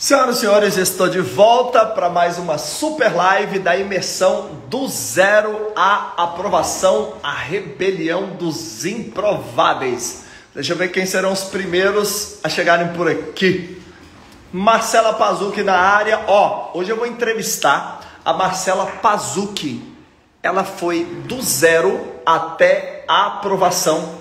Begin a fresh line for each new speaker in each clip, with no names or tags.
Senhoras e senhores, estou de volta para mais uma super live da imersão do zero à aprovação, a rebelião dos improváveis. Deixa eu ver quem serão os primeiros a chegarem por aqui. Marcela Pazuki na área. Ó, hoje eu vou entrevistar a Marcela Pazuki. Ela foi do zero até a aprovação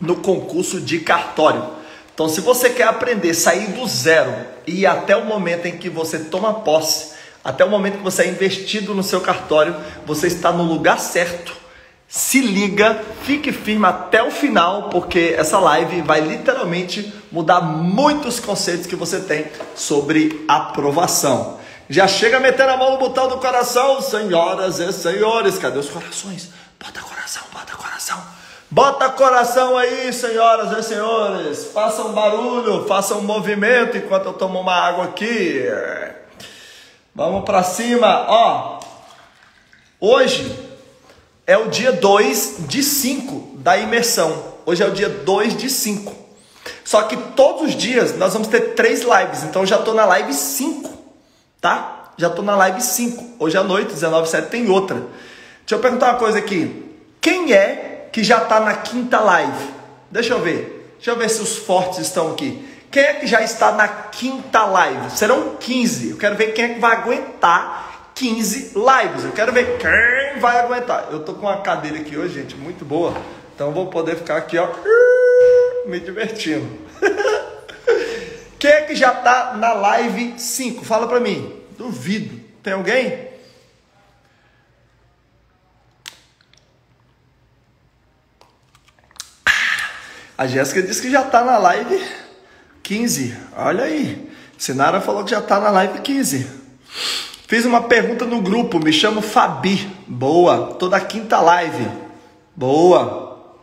no concurso de cartório. Então, se você quer aprender, sair do zero e até o momento em que você toma posse, até o momento que você é investido no seu cartório, você está no lugar certo. Se liga, fique firme até o final, porque essa live vai literalmente mudar muitos conceitos que você tem sobre aprovação. Já chega metendo a mão no botão do coração, senhoras e senhores. Cadê os corações? Bota coração, bota coração. Bota coração aí, senhoras e senhores. Façam barulho, façam movimento enquanto eu tomo uma água aqui. Vamos para cima, ó. Hoje é o dia 2 de 5 da imersão. Hoje é o dia 2 de 5. Só que todos os dias nós vamos ter três lives. Então já tô na live 5, tá? Já tô na live 5. Hoje à noite, 19 7 tem outra. Deixa eu perguntar uma coisa aqui. Quem é que já está na quinta live? Deixa eu ver. Deixa eu ver se os fortes estão aqui. Quem é que já está na quinta live? Serão 15. Eu quero ver quem é que vai aguentar 15 lives. Eu quero ver quem vai aguentar. Eu tô com uma cadeira aqui hoje, gente, muito boa. Então vou poder ficar aqui, ó, me divertindo. quem é que já está na live 5? Fala para mim. Duvido. Tem alguém? A Jéssica disse que já está na live 15. Olha aí. Sinara falou que já está na live 15. Fiz uma pergunta no grupo. Me chamo Fabi. Boa. Toda quinta live. Boa.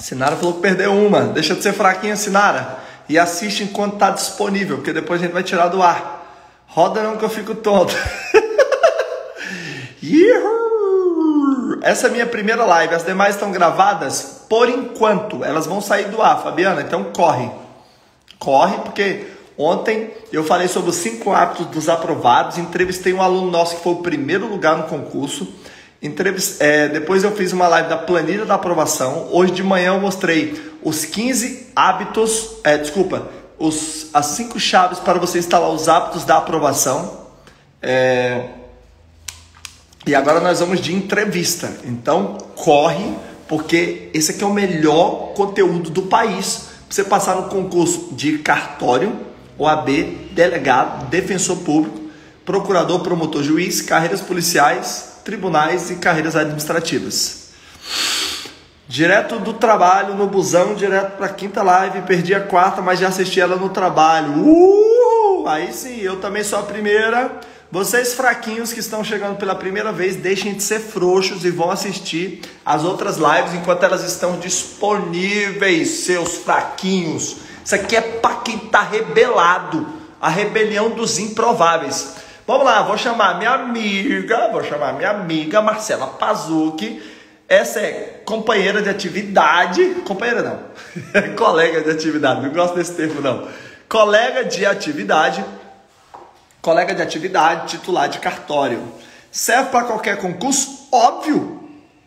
Sinara falou que perdeu uma. Deixa de ser fraquinha, Sinara. E assiste enquanto está disponível, porque depois a gente vai tirar do ar. Roda não que eu fico tonto. Essa é minha primeira live. As demais estão gravadas por enquanto. Elas vão sair do ar, Fabiana. Então corre. Corre, porque ontem eu falei sobre os cinco hábitos dos aprovados. Entrevistei um aluno nosso que foi o primeiro lugar no concurso. Entrevist... É, depois eu fiz uma live da planilha da aprovação. Hoje de manhã eu mostrei os 15 hábitos. É, desculpa, os, as cinco chaves para você instalar os hábitos da aprovação. É, e agora nós vamos de entrevista. Então, corre, porque esse aqui é o melhor conteúdo do país. Pra você passar no concurso de cartório, OAB, delegado, defensor público, procurador, promotor, juiz, carreiras policiais, tribunais e carreiras administrativas. Direto do trabalho, no busão, direto para quinta live. Perdi a quarta, mas já assisti ela no trabalho. Uh! Aí sim, eu também sou a primeira. Vocês fraquinhos que estão chegando pela primeira vez, deixem de ser frouxos e vão assistir as outras lives enquanto elas estão disponíveis, seus fraquinhos. Isso aqui é para quem está rebelado, a rebelião dos improváveis. Vamos lá, vou chamar minha amiga, vou chamar minha amiga Marcela Pazuki. Essa é companheira de atividade, companheira não, colega de atividade, não gosto desse termo não. Colega de atividade colega de atividade, titular de cartório. Serve para qualquer concurso? Óbvio.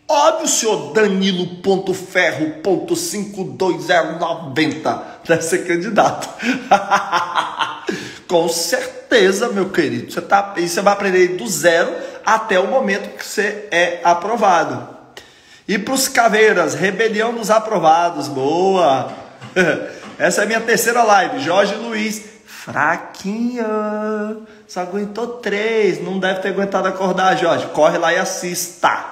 Óbvio, senhor Danilo.ferro.52090 deve ser candidato. Com certeza, meu querido. Você tá, você vai aprender do zero até o momento que você é aprovado. E para os caveiras, rebelião dos aprovados. Boa! Essa é a minha terceira live. Jorge Luiz Fraquinha. Só aguentou três. Não deve ter aguentado acordar, Jorge. Corre lá e assista.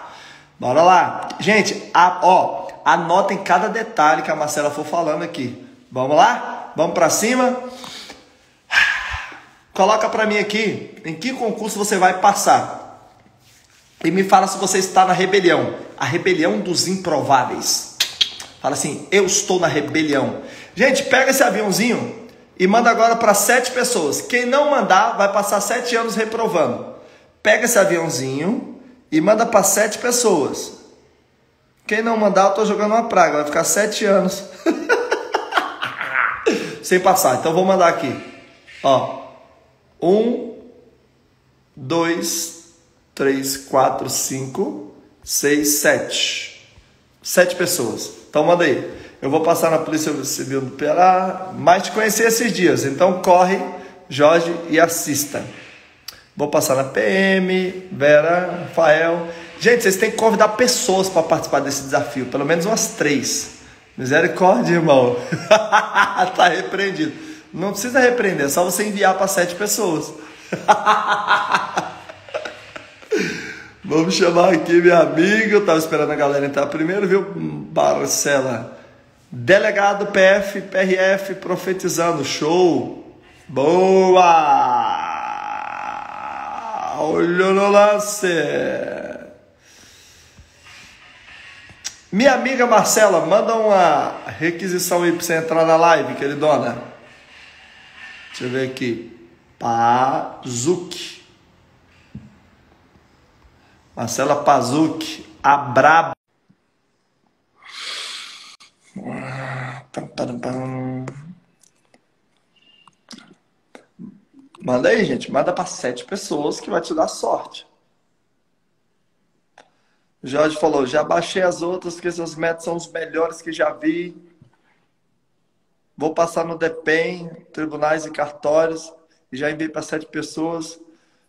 Bora lá. Gente, a, ó, anotem cada detalhe que a Marcela for falando aqui. Vamos lá? Vamos para cima? Coloca para mim aqui em que concurso você vai passar. E me fala se você está na rebelião. A rebelião dos improváveis. Fala assim, eu estou na rebelião. Gente, pega esse aviãozinho e manda agora para sete pessoas. Quem não mandar vai passar sete anos reprovando. Pega esse aviãozinho e manda para sete pessoas. Quem não mandar, eu tô jogando uma praga, vai ficar sete anos. Sem passar. Então vou mandar aqui. Ó. Um, dois, três, quatro, cinco, seis, sete. Sete pessoas. Então manda aí. Eu vou passar na Polícia Civil do Pará, mas te conheci esses dias. Então corre, Jorge, e assista. Vou passar na PM, Vera, Rafael. Gente, vocês têm que convidar pessoas para participar desse desafio, pelo menos umas três. Misericórdia, irmão. tá repreendido. Não precisa repreender, é só você enviar para sete pessoas. Vamos chamar aqui minha amiga. Eu tava esperando a galera entrar primeiro, viu? Marcela. Delegado PF, PRF, profetizando. Show! Boa! Olha no lance! Minha amiga Marcela, manda uma requisição aí pra você entrar na live, queridona. Deixa eu ver aqui. Pazuki. Marcela Pazuki, a braba. Manda aí, gente. Manda para sete pessoas que vai te dar sorte. Jorge falou: já baixei as outras, que esses métodos são os melhores que já vi. Vou passar no DEPEN, tribunais e cartórios, e já enviei para sete pessoas.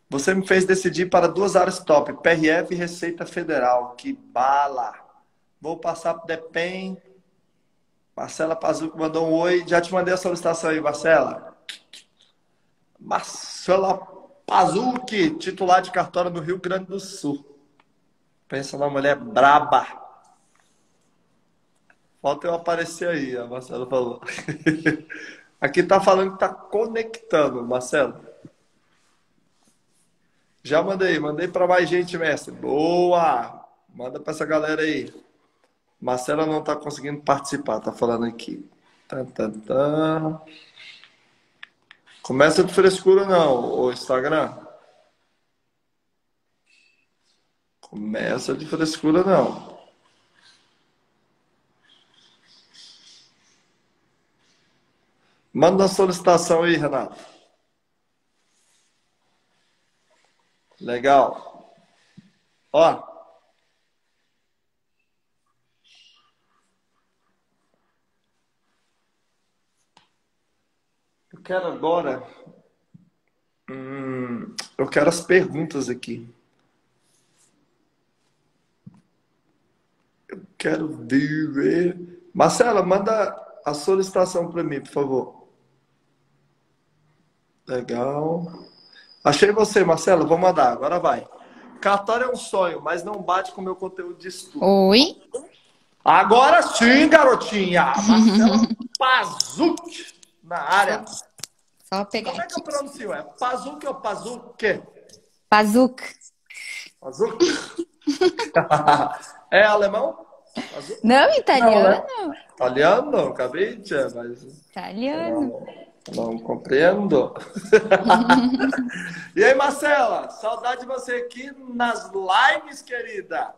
Você me fez decidir para duas áreas top, PRF e Receita Federal. Que bala! Vou passar para o DEPEN. Marcela Pazuco mandou um oi. Já te mandei a solicitação aí, Marcela. Marcela Pazuki, titular de cartório do Rio Grande do Sul. Pensa numa mulher braba. Falta eu aparecer aí, a Marcela falou. Aqui tá falando que tá conectando, Marcelo. Já mandei, mandei para mais gente, mestre. Boa! Manda para essa galera aí. Marcela não tá conseguindo participar, tá falando aqui. Tá, tá, tá. Começa de frescura não, o Instagram. Começa de frescura, não. Manda a solicitação aí, Renato. Legal. Ó. Eu quero agora. Hum, eu quero as perguntas aqui. Quero ver. Marcela, manda a solicitação para mim, por favor. Legal. Achei você, Marcela. Vou mandar. Agora vai. Cartório é um sonho, mas não bate com o meu conteúdo de estudo.
Oi.
Agora sim, garotinha. Marcela Pazuc na área.
Só pegar
Como é que eu pronuncio? É Pazuc ou Pazuc?
Pazuc.
Pazuc? é alemão?
Azul? Não, italiano.
Não, né? Italiano, capisce? Mas...
Italiano.
Não, não compreendo. e aí, Marcela? Saudade de você aqui nas lives, querida.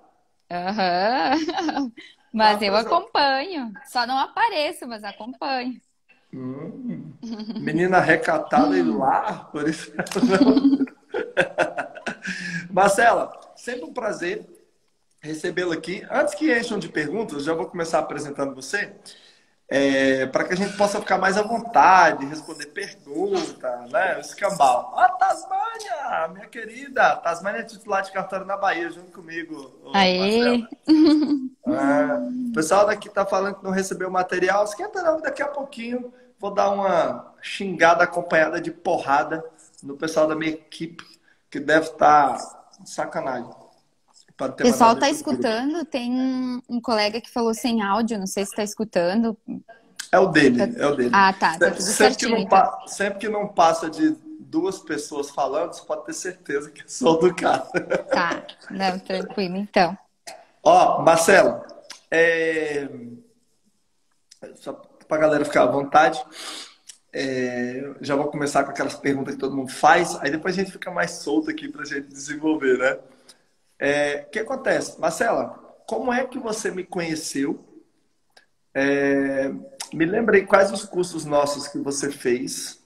Aham. Uhum. Mas eu acompanho. Só não apareço, mas acompanho.
Hum, menina recatada e lá, por isso. Marcela, sempre um prazer recebê-la aqui. Antes que encham de perguntas, já vou começar apresentando você, é, para que a gente possa ficar mais à vontade, responder perguntas, né? O escambau. Ah, Tasmânia, minha querida. Tasmânia é titular de cartório na Bahia, junto comigo.
Aê!
É, o pessoal daqui tá falando que não recebeu o material. Esquenta não, daqui a pouquinho vou dar uma xingada acompanhada de porrada no pessoal da minha equipe, que deve estar tá sacanagem.
O pessoal está escutando, tem um colega que falou sem áudio, não sei se está escutando.
É o dele, é o dele.
Ah, tá, tá
sempre
certinho.
Que não,
então.
Sempre que não passa de duas pessoas falando, você pode ter certeza que é só do cara.
Tá, não, tranquilo, então.
Ó, Marcelo, é... só para a galera ficar à vontade, é... já vou começar com aquelas perguntas que todo mundo faz, aí depois a gente fica mais solto aqui para a gente desenvolver, né? É, o que acontece? Marcela, como é que você me conheceu? É, me lembrei quais os cursos nossos que você fez.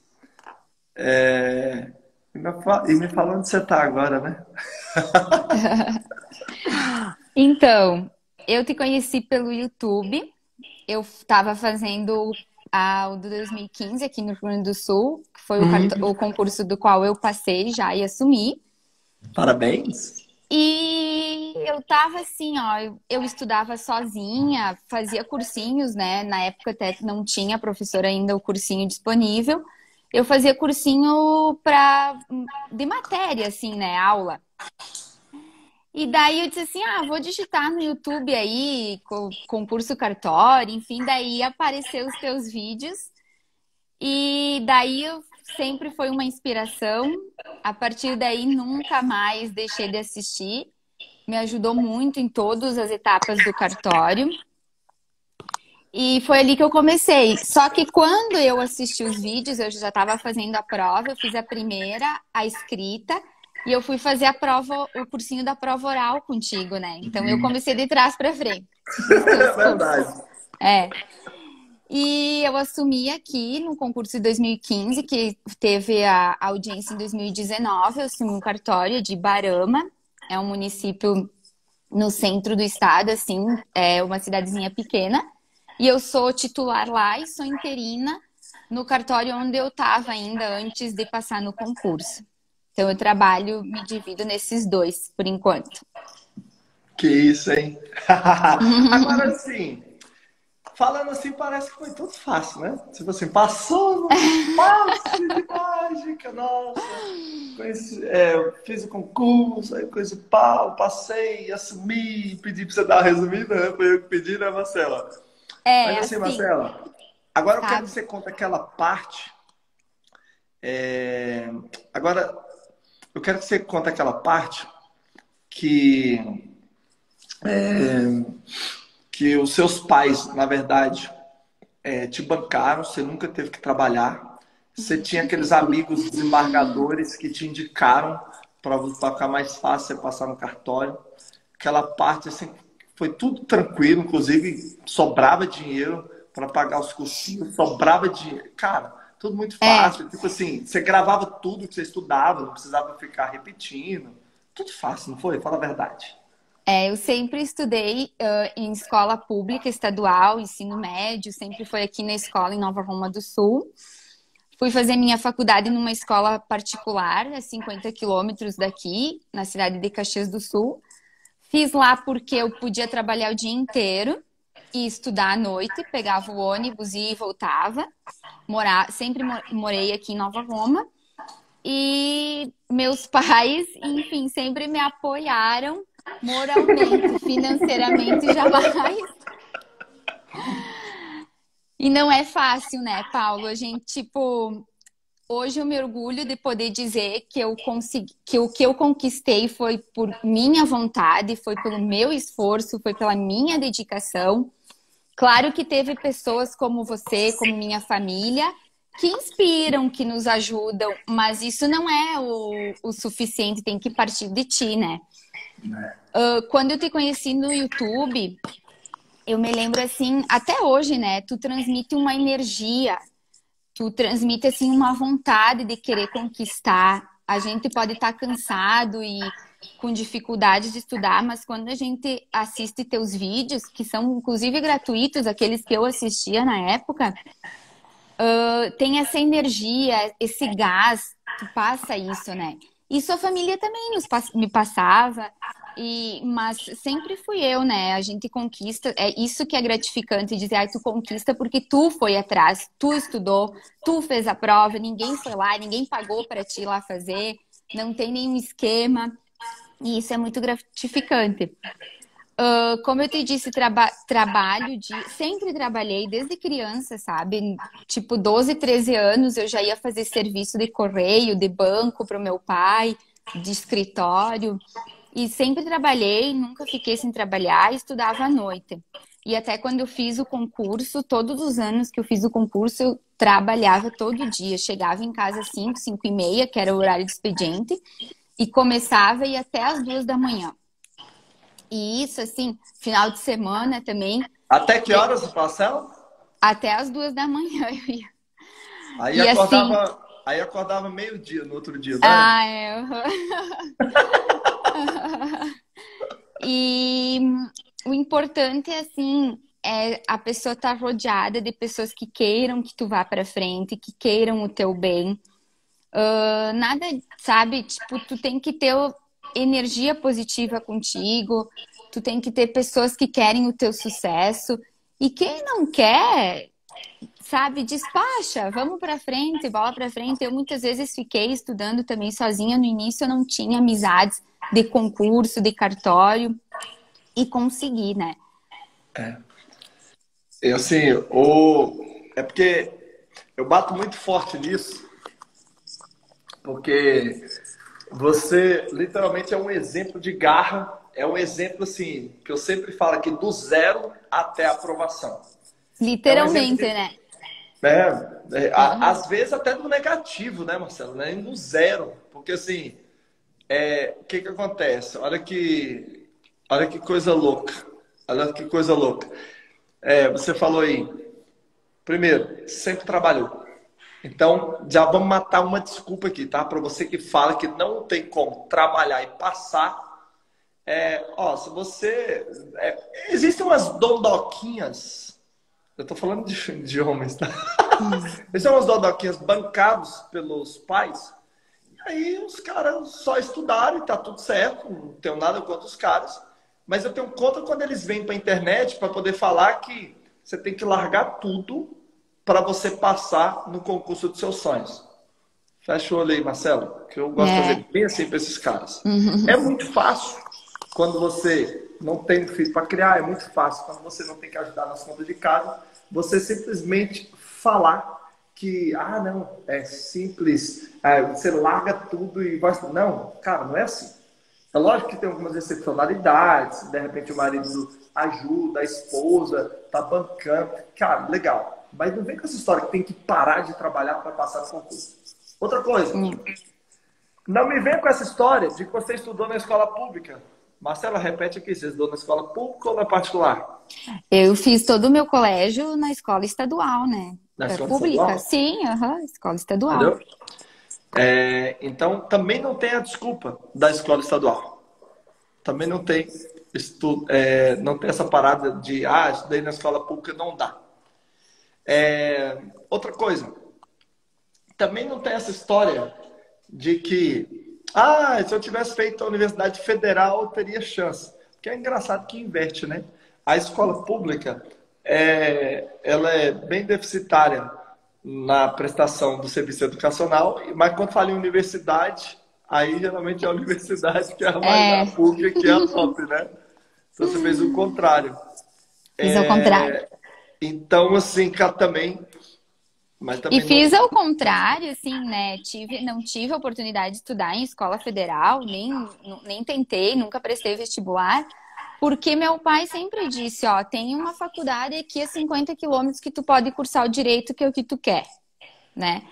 É... E me fala onde você está agora, né?
então, eu te conheci pelo YouTube. Eu estava fazendo o do 2015 aqui no Rio Grande do Sul, que foi uhum. o, o concurso do qual eu passei já e assumi.
Parabéns!
E eu tava assim, ó, eu, eu, estudava sozinha, fazia cursinhos, né? Na época até não tinha professora ainda o cursinho disponível. Eu fazia cursinho pra, de matéria, assim, né? Aula. E daí eu disse assim, ah, vou digitar no YouTube aí, concurso cartório, enfim, daí apareceu os teus vídeos. E daí sempre foi uma inspiração. A partir daí, nunca mais deixei de assistir. Me ajudou muito em todas as etapas do cartório. E foi ali que eu comecei. Só que quando eu assisti os vídeos, eu já estava fazendo a prova, eu fiz a primeira, a escrita, e eu fui fazer a prova, o cursinho da prova oral contigo, né? Então eu comecei de trás para frente.
É verdade.
É. E eu assumi aqui no concurso de 2015, que teve a audiência em 2019, eu assumi um cartório de Barama, é um município no centro do estado, assim, é uma cidadezinha pequena. E eu sou titular lá e sou interina no cartório onde eu estava ainda antes de passar no concurso. Então eu trabalho, me divido nesses dois, por enquanto.
Que isso, hein? Agora sim, falando assim, parece que foi tudo fácil, né? Tipo assim, passou no passe de mágica, nossa. Conheci, é, fiz o concurso, aí coisa pau, passei, assumi, pedi pra você dar uma resumida, né? Foi eu que pedi, né, Marcela?
É,
Mas assim, assim Marcela, agora sabe? eu quero que você conte aquela parte. É, agora, eu quero que você conte aquela parte que. É, que os seus pais, na verdade, é, te bancaram, você nunca teve que trabalhar. Você tinha aqueles amigos desembargadores que te indicaram para ficar mais fácil você passar no cartório. Aquela parte, assim, foi tudo tranquilo, inclusive sobrava dinheiro para pagar os cursinhos, sobrava dinheiro. Cara, tudo muito é. fácil. É. Tipo assim, você gravava tudo que você estudava, não precisava ficar repetindo. Tudo fácil, não foi? Fala a verdade.
É, eu sempre estudei uh, em escola pública, estadual, ensino médio, sempre foi aqui na escola em Nova Roma do Sul. Fui fazer minha faculdade numa escola particular, a 50 quilômetros daqui, na cidade de Caxias do Sul. Fiz lá porque eu podia trabalhar o dia inteiro e estudar à noite, pegava o ônibus e voltava. Morar, sempre morei aqui em Nova Roma. E meus pais, enfim, sempre me apoiaram moralmente, financeiramente, jamais. E não é fácil, né, Paulo? A gente, tipo, hoje eu me orgulho de poder dizer que eu consegui, que o que eu conquistei foi por minha vontade, foi pelo meu esforço, foi pela minha dedicação. Claro que teve pessoas como você, como minha família, que inspiram, que nos ajudam, mas isso não é o, o suficiente, tem que partir de ti, né? Uh, quando eu te conheci no YouTube, eu me lembro assim, até hoje, né? Tu transmite uma energia, tu transmite assim uma vontade de querer conquistar. A gente pode estar tá cansado e com dificuldade de estudar, mas quando a gente assiste teus vídeos, que são inclusive gratuitos, aqueles que eu assistia na época, uh, tem essa energia, esse gás, tu passa isso, né? E sua família também nos, me passava, e, mas sempre fui eu, né? A gente conquista, é isso que é gratificante, dizer, ai, tu conquista porque tu foi atrás, tu estudou, tu fez a prova, ninguém foi lá, ninguém pagou para ti lá fazer, não tem nenhum esquema, e isso é muito gratificante. Uh, como eu te disse, traba trabalho de. Sempre trabalhei desde criança, sabe? Tipo, 12, 13 anos eu já ia fazer serviço de correio, de banco para o meu pai, de escritório. E sempre trabalhei, nunca fiquei sem trabalhar, estudava à noite. E até quando eu fiz o concurso, todos os anos que eu fiz o concurso, eu trabalhava todo dia. Chegava em casa às 5, 5 e meia, que era o horário de expediente, e começava e até às duas da manhã. E isso, assim, final de semana também.
Até que horas, Marcelo?
Até as duas da manhã eu ia.
Aí e acordava, assim... aí acordava meio-dia no outro dia, tá?
Ah, é. e o importante é assim, é a pessoa estar tá rodeada de pessoas que queiram que tu vá para frente, que queiram o teu bem. Uh, nada, sabe? Tipo, tu tem que ter energia positiva contigo, tu tem que ter pessoas que querem o teu sucesso. E quem não quer, sabe, despacha, vamos para frente, bola para frente. Eu muitas vezes fiquei estudando também sozinha no início, eu não tinha amizades de concurso, de cartório e consegui, né?
É. Eu assim, o é porque eu bato muito forte nisso, porque você literalmente é um exemplo de garra, é um exemplo assim, que eu sempre falo aqui, do zero até a aprovação.
Literalmente, é um
né? É, é uhum. às vezes até do negativo, né, Marcelo? Né? Do zero. Porque assim, é, o que que acontece? Olha que, olha que coisa louca. Olha que coisa louca. É, você falou aí, primeiro, sempre trabalhou. Então, já vamos matar uma desculpa aqui, tá? Para você que fala que não tem como trabalhar e passar. É, ó, se você. É, existem umas dondoquinhas. Eu tô falando de, de homens, tá? Existem umas dondoquinhas bancados pelos pais. E aí os caras só estudaram e tá tudo certo. Não tenho nada contra os caras. Mas eu tenho conta quando eles vêm para a internet para poder falar que você tem que largar tudo para você passar no concurso dos seus sonhos. Fecha o olho aí, Marcelo, que eu gosto é. de fazer bem assim para esses caras. Uhum. É muito fácil quando você não tem filho para criar, é muito fácil quando você não tem que ajudar nas contas de casa, você simplesmente falar que, ah, não, é simples, é, você larga tudo e vai. Não, cara, não é assim. É lógico que tem algumas excepcionalidades, de repente o marido ajuda, a esposa tá bancando. Cara, legal. Mas não vem com essa história que tem que parar de trabalhar para passar no concurso. Outra coisa, não me vem com essa história de que você estudou na escola pública. Marcela, repete aqui, você estudou na escola pública ou na particular?
Eu fiz todo o meu colégio na escola estadual, né? Na é escola pública? Estadual? Sim, uhum, escola estadual.
É, então, também não tem a desculpa da escola estadual. Também não tem, estu, é, não tem essa parada de, ah, estudei na escola pública, não dá. É, outra coisa, também não tem essa história de que, ah, se eu tivesse feito a Universidade Federal, eu teria chance. Porque é engraçado que inverte, né? A escola pública, é, ela é bem deficitária na prestação do serviço educacional, mas quando fala em universidade, aí geralmente é a universidade que é a mais é. pública, que é a top, né? Então você fez o contrário.
Fiz é, o contrário.
Então, assim, cara, também.
Mas também e fiz não... ao contrário, assim, né? Tive, não tive a oportunidade de estudar em escola federal, nem, nem tentei, nunca prestei vestibular, porque meu pai sempre disse, ó, tem uma faculdade aqui a 50 quilômetros que tu pode cursar o direito que é o que tu quer, né?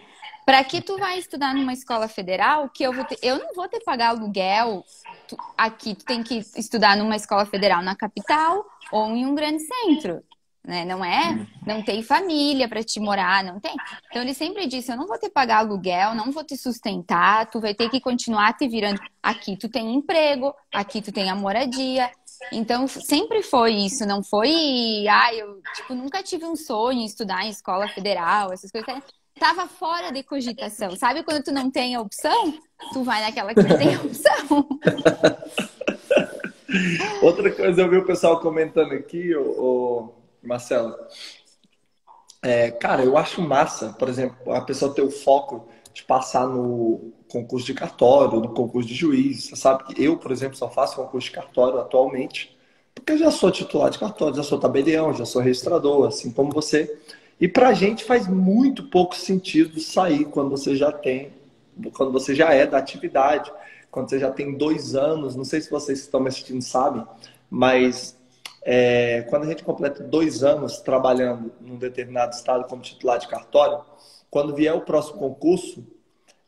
Para que tu vai estudar numa escola federal, que eu vou ter, eu não vou ter que pagar aluguel tu, aqui, tu tem que estudar numa escola federal na capital ou em um grande centro né? Não é, não tem família para te morar, não tem. Então ele sempre disse: eu não vou te pagar aluguel, não vou te sustentar, tu vai ter que continuar te virando. Aqui tu tem emprego, aqui tu tem a moradia. Então sempre foi isso, não foi, ah, eu tipo nunca tive um sonho em estudar em escola federal, essas coisas. Tava fora de cogitação. Sabe quando tu não tem a opção? Tu vai naquela que tem a opção.
Outra coisa, eu vi o pessoal comentando aqui, o, Marcelo. É, cara, eu acho massa, por exemplo, a pessoa ter o foco de passar no concurso de cartório, no concurso de juiz. Você sabe que eu, por exemplo, só faço concurso de cartório atualmente, porque eu já sou titular de cartório, já sou tabelião, já sou registrador, assim como você. E pra gente faz muito pouco sentido sair quando você já tem, quando você já é da atividade, quando você já tem dois anos, não sei se vocês que estão me assistindo sabem, mas é, quando a gente completa dois anos trabalhando num determinado estado como titular de cartório, quando vier o próximo concurso,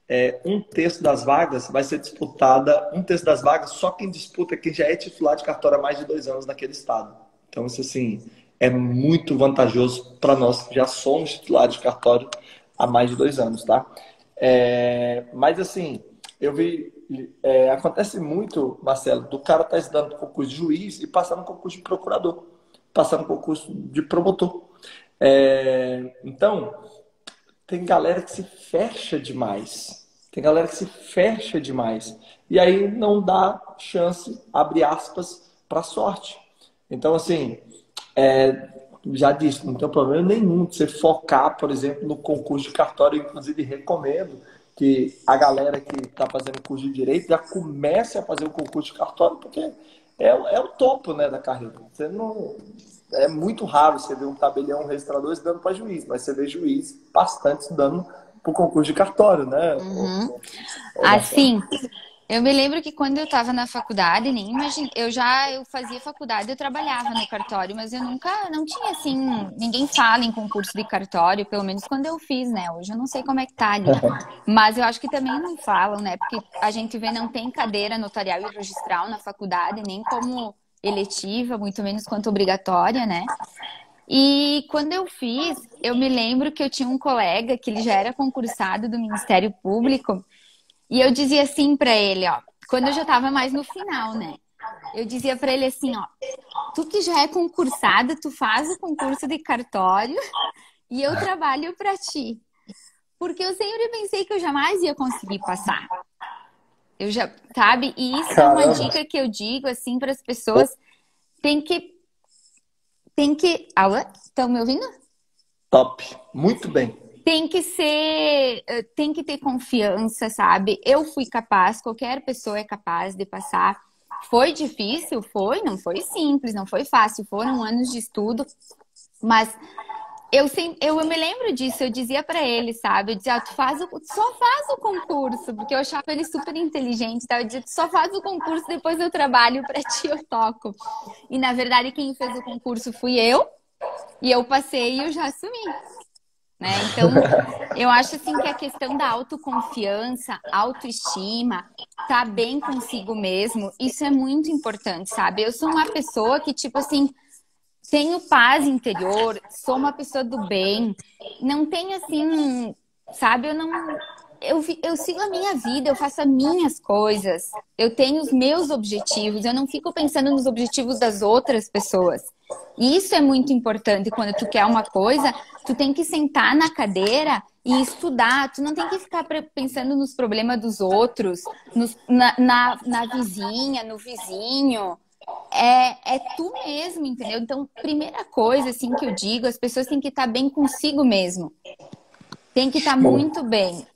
é, um terço das vagas vai ser disputada, um terço das vagas, só quem disputa é quem já é titular de cartório há mais de dois anos naquele estado. Então, isso assim, é muito vantajoso para nós que já somos titulares de cartório há mais de dois anos, tá? É, mas assim, eu vi, é, acontece muito, Marcelo, do cara estar tá estudando concurso de juiz e passar no concurso de procurador, passar no concurso de promotor. É, então, tem galera que se fecha demais. Tem galera que se fecha demais. E aí não dá chance, abre aspas, para sorte. Então, assim, é, já disse, não tem problema nenhum de você focar, por exemplo, no concurso de cartório. inclusive, recomendo que a galera que está fazendo curso de direito já comece a fazer o concurso de cartório, porque é, é o topo né, da carreira. Você não, é muito raro você ver um tabelião, um registrador estudando para juiz, mas você vê juiz bastante estudando para o concurso de cartório, né?
Uhum. assim, eu me lembro que quando eu estava na faculdade, nem imagine, eu já eu fazia faculdade, eu trabalhava no cartório, mas eu nunca, não tinha assim, ninguém fala em concurso de cartório, pelo menos quando eu fiz, né? Hoje eu não sei como é que tá ali. Mas eu acho que também não falam, né? Porque a gente vê não tem cadeira notarial e registral na faculdade, nem como eletiva, muito menos quanto obrigatória, né? E quando eu fiz, eu me lembro que eu tinha um colega que ele já era concursado do Ministério Público e eu dizia assim para ele, ó, quando eu já tava mais no final, né? Eu dizia para ele assim, ó, tu que já é concursada, tu faz o concurso de cartório e eu trabalho para ti. Porque eu sempre pensei que eu jamais ia conseguir passar. Eu já, sabe? E isso Caramba. é uma dica que eu digo assim para as pessoas, tem que tem que, alô, estão me ouvindo?
Top, muito bem
tem que ser, eh, tem que ter confiança, sabe? Eu fui capaz, qualquer pessoa é capaz de passar. Foi difícil? Foi, não foi simples, não foi fácil, foram anos de estudo, mas eu, eu me lembro disso, eu dizia para ele, sabe? Eu dizia, ah, tu faz o, só faz o concurso, porque eu achava ele super inteligente, tá? Eu dizia, tu só faz o concurso, depois eu trabalho para ti, eu toco. E na verdade, quem fez o concurso fui eu, e eu passei e eu já assumi. Né? Então, eu acho assim que a questão da autoconfiança, autoestima, tá bem consigo mesmo, isso é muito importante, sabe? Eu sou uma pessoa que, tipo assim, tenho paz interior, sou uma pessoa do bem, não tenho assim, sabe? Eu não. Eu, eu sigo a minha vida, eu faço as minhas coisas, eu tenho os meus objetivos, eu não fico pensando nos objetivos das outras pessoas. E isso é muito importante quando tu quer uma coisa, tu tem que sentar na cadeira e estudar. Tu não tem que ficar pensando nos problemas dos outros, nos, na, na, na, vizinha, no vizinho. É, é tu mesmo, entendeu? Então, primeira coisa assim que eu digo, as pessoas têm que estar bem consigo mesmo. Tem que estar muito bem,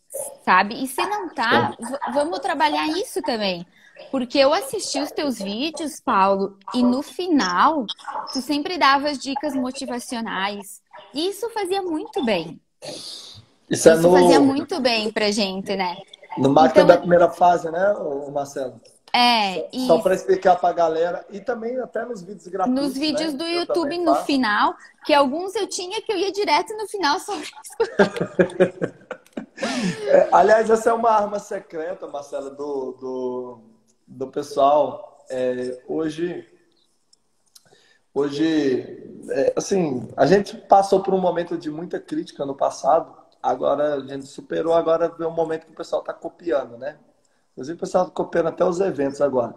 sabe? E se não tá, vamos trabalhar isso também. Porque eu assisti os teus vídeos, Paulo, e no final tu sempre dava as dicas motivacionais. E isso fazia muito bem. Isso, é no... fazia muito bem pra gente, né?
No marketing então... da primeira fase, né, Marcelo?
É,
e... Só para explicar para a galera e também até nos vídeos gratuitos.
Nos vídeos né? do YouTube no faço. final, que alguns eu tinha que eu ia direto no final só
é, Aliás, essa é uma arma secreta, Marcela, do, do, do pessoal. É, hoje, hoje, é, assim, a gente passou por um momento de muita crítica no passado. Agora a gente superou, agora vem um momento que o pessoal está copiando, né? Inclusive o pessoal está copiando até os eventos agora.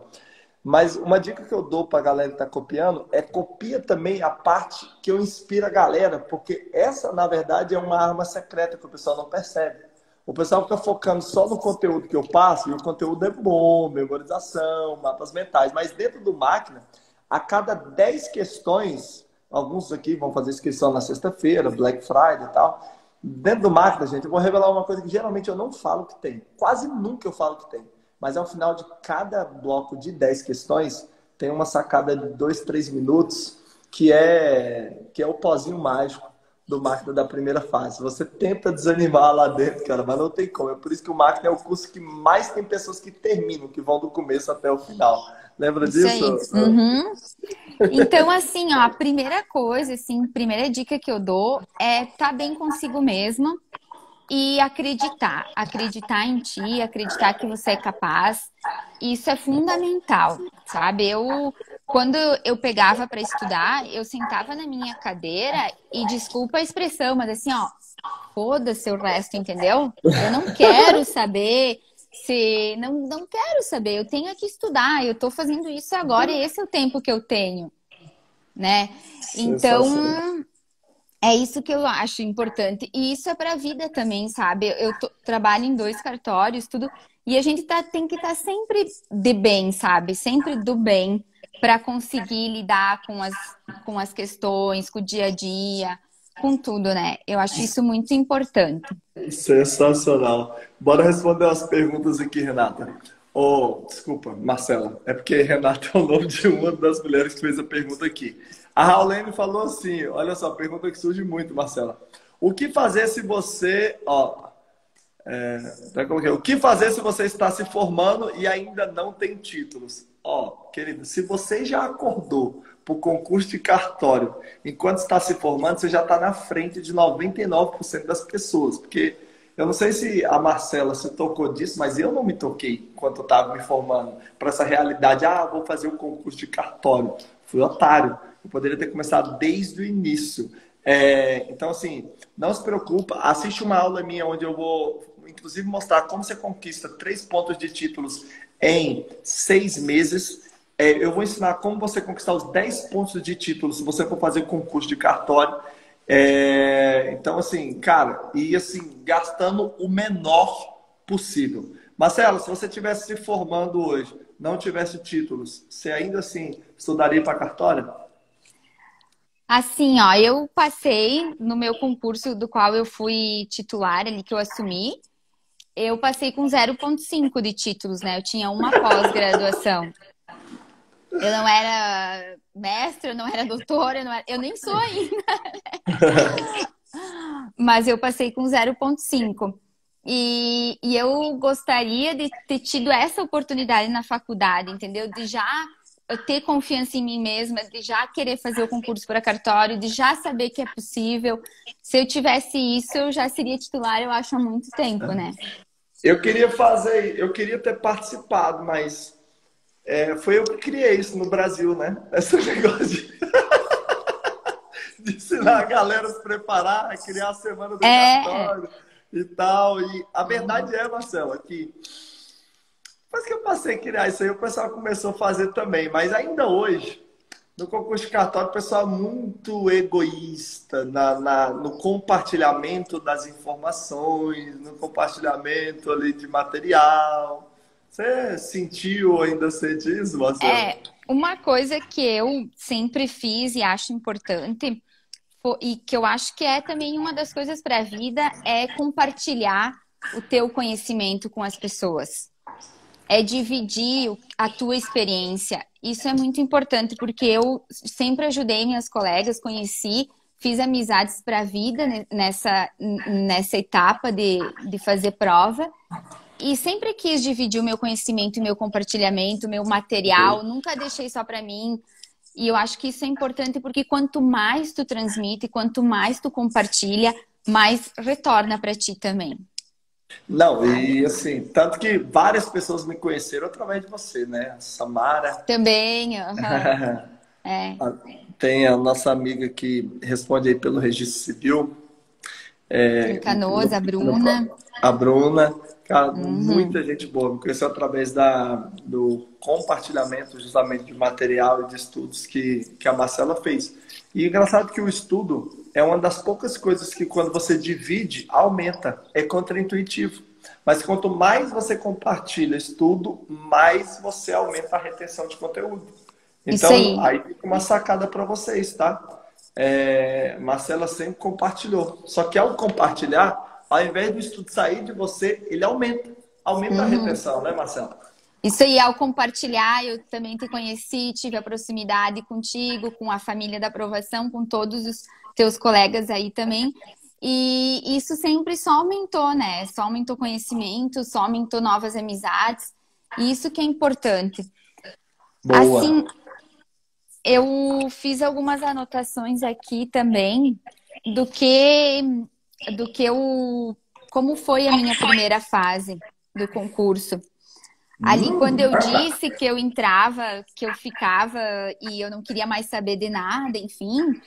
Mas uma dica que eu dou para a galera que está copiando é copia também a parte que eu inspiro a galera, porque essa, na verdade, é uma arma secreta que o pessoal não percebe. O pessoal fica focando só no conteúdo que eu passo, e o conteúdo é bom, memorização, mapas mentais, mas dentro do máquina, a cada 10 questões, alguns aqui vão fazer inscrição na sexta-feira, Black Friday e tal. Dentro do máquina, gente, eu vou revelar uma coisa que geralmente eu não falo que tem. Quase nunca eu falo que tem. Mas ao final de cada bloco de 10 questões, tem uma sacada de 2, 3 minutos, que é, que é o pozinho mágico do máquina da primeira fase. Você tenta desanimar lá dentro, cara, mas não tem como. É por isso que o máquina é o curso que mais tem pessoas que terminam, que vão do começo até o final. Lembra isso disso?
Uhum. Então, assim, ó, a primeira coisa, assim, primeira dica que eu dou é estar tá bem consigo mesmo e acreditar. Acreditar em ti, acreditar que você é capaz. Isso é fundamental, sabe? Eu quando eu pegava para estudar, eu sentava na minha cadeira e desculpa a expressão, mas assim, ó, foda-se o resto, entendeu? Eu não quero saber se não não quero saber, eu tenho que estudar, eu tô fazendo isso agora e esse é o tempo que eu tenho, né? Então, é isso que eu acho importante. E isso é para a vida também, sabe? Eu tô, trabalho em dois cartórios, tudo, e a gente tá, tem que estar tá sempre de bem, sabe? Sempre do bem para conseguir lidar com as, com as questões, com o dia a dia, com tudo, né? Eu acho isso muito importante.
Sensacional. Bora responder as perguntas aqui, Renata. Oh, desculpa, Marcela. É porque Renata é o nome de uma das mulheres que fez a pergunta aqui. A Raulene falou assim: olha só, pergunta que surge muito, Marcela. O que fazer se você. Ó, é, é? o que fazer se você está se formando e ainda não tem títulos? Ó, querido, se você já acordou para o concurso de cartório enquanto está se formando, você já está na frente de 99% das pessoas. Porque eu não sei se a Marcela se tocou disso, mas eu não me toquei enquanto eu estava me formando para essa realidade. Ah, vou fazer um concurso de cartório. Fui otário. Eu poderia ter começado desde o início. É, então, assim, não se preocupa. Assiste uma aula minha onde eu vou, inclusive, mostrar como você conquista três pontos de títulos em seis meses. É, eu vou ensinar como você conquistar os 10 pontos de título se você for fazer concurso de cartório. É, então, assim, cara, e assim, gastando o menor possível. Marcelo, se você tivesse se formando hoje, não tivesse títulos, você ainda assim estudaria para cartório?
Assim, ó, eu passei no meu concurso do qual eu fui titular ali que eu assumi eu passei com 0,5 de títulos, né? Eu tinha uma pós-graduação. Eu não era mestre, eu não era doutora, eu, era... eu nem sou ainda. Mas eu passei com 0,5. E, e eu gostaria de ter tido essa oportunidade na faculdade, entendeu? De já ter confiança em mim mesma, de já querer fazer o concurso para cartório, de já saber que é possível. Se eu tivesse isso, eu já seria titular, eu acho, há muito tempo, né?
Eu queria fazer, eu queria ter participado, mas é, foi eu que criei isso no Brasil, né? Esse negócio de, de ensinar a galera a se preparar, a criar a semana do é. cartório e tal. E a verdade é, Marcela, que depois que eu passei a criar isso aí, o pessoal começou a fazer também. Mas ainda hoje, no concurso de cartório, o pessoal é muito egoísta na, na, no compartilhamento das informações, no compartilhamento ali de material. Você sentiu ainda sente isso?
É, uma coisa que eu sempre fiz e acho importante, e que eu acho que é também uma das coisas para a vida, é compartilhar o teu conhecimento com as pessoas é dividir a tua experiência. Isso é muito importante porque eu sempre ajudei minhas colegas, conheci, fiz amizades para a vida nessa, nessa etapa de, de fazer prova. E sempre quis dividir o meu conhecimento, o meu compartilhamento, o meu material, nunca deixei só para mim. E eu acho que isso é importante porque quanto mais tu transmite, quanto mais tu compartilha, mais retorna para ti também.
Não, e assim, tanto que várias pessoas me conheceram através de você, né? Samara.
Também, uhum. é.
Tem a nossa amiga que responde aí pelo registro civil.
É, Canoas, a Bruna.
A Bruna. Cara, uhum. muita gente boa. Me conheceu através da, do compartilhamento justamente de material e de estudos que, que a Marcela fez. E engraçado que o estudo é uma das poucas coisas que quando você divide, aumenta. É contraintuitivo. Mas quanto mais você compartilha estudo, mais você aumenta a retenção de conteúdo. Então, aí. aí fica uma sacada para vocês, tá? É, Marcela sempre compartilhou. Só que ao compartilhar, ao invés do estudo sair de você, ele aumenta. Aumenta uhum. a retenção, né, Marcela?
Isso aí, ao compartilhar, eu também te conheci, tive a proximidade contigo, com a família da aprovação, com todos os teus colegas aí também. E isso sempre só aumentou, né? Só aumentou conhecimento, só aumentou novas amizades. E isso que é importante. Boa. Assim, eu fiz algumas anotações aqui também do que do que eu como foi a minha primeira fase do concurso. Ali, hum, quando eu disse que eu entrava, que eu ficava e eu não queria mais saber de nada, enfim,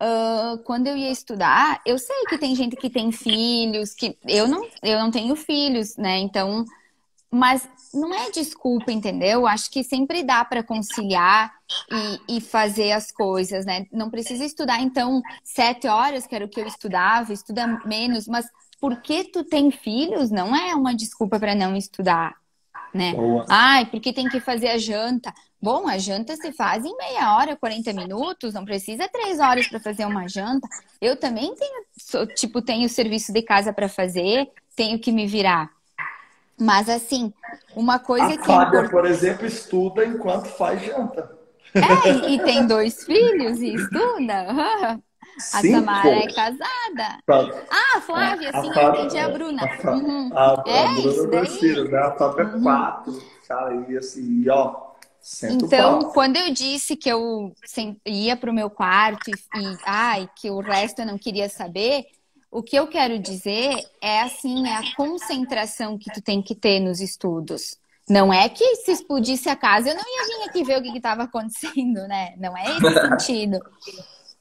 uh, quando eu ia estudar, eu sei que tem gente que tem filhos, que eu não, eu não tenho filhos, né? Então, mas não é desculpa, entendeu? Acho que sempre dá para conciliar e, e, fazer as coisas, né? Não precisa estudar, então, sete horas, que era o que eu estudava, estuda menos, mas porque tu tem filhos não é uma desculpa para não estudar, né? Boa. Ai, porque tem que fazer a janta. Bom, a janta se faz em meia hora, 40 minutos, não precisa três horas para fazer uma janta. Eu também tenho, tipo, tenho serviço de casa para fazer, tenho que me virar. Mas assim, uma coisa a
que. A é por exemplo, estuda enquanto faz janta.
É, e tem dois filhos e estuda. A Cinco? Samara é casada. Tá. Ah, Flávia, sim, eu entendi a Bruna.
A, uhum. a, a, é, a Bruna é dois filhos, né? A Fábio é uhum. quatro. Cara, e assim, ó.
Então, quando eu disse que eu ia para o meu quarto e, e ai, que o resto eu não queria saber, o que eu quero dizer é assim, é a concentração que tu tem que ter nos estudos. Não é que se explodisse a casa eu não ia vir aqui ver o que estava acontecendo, né? Não é esse sentido.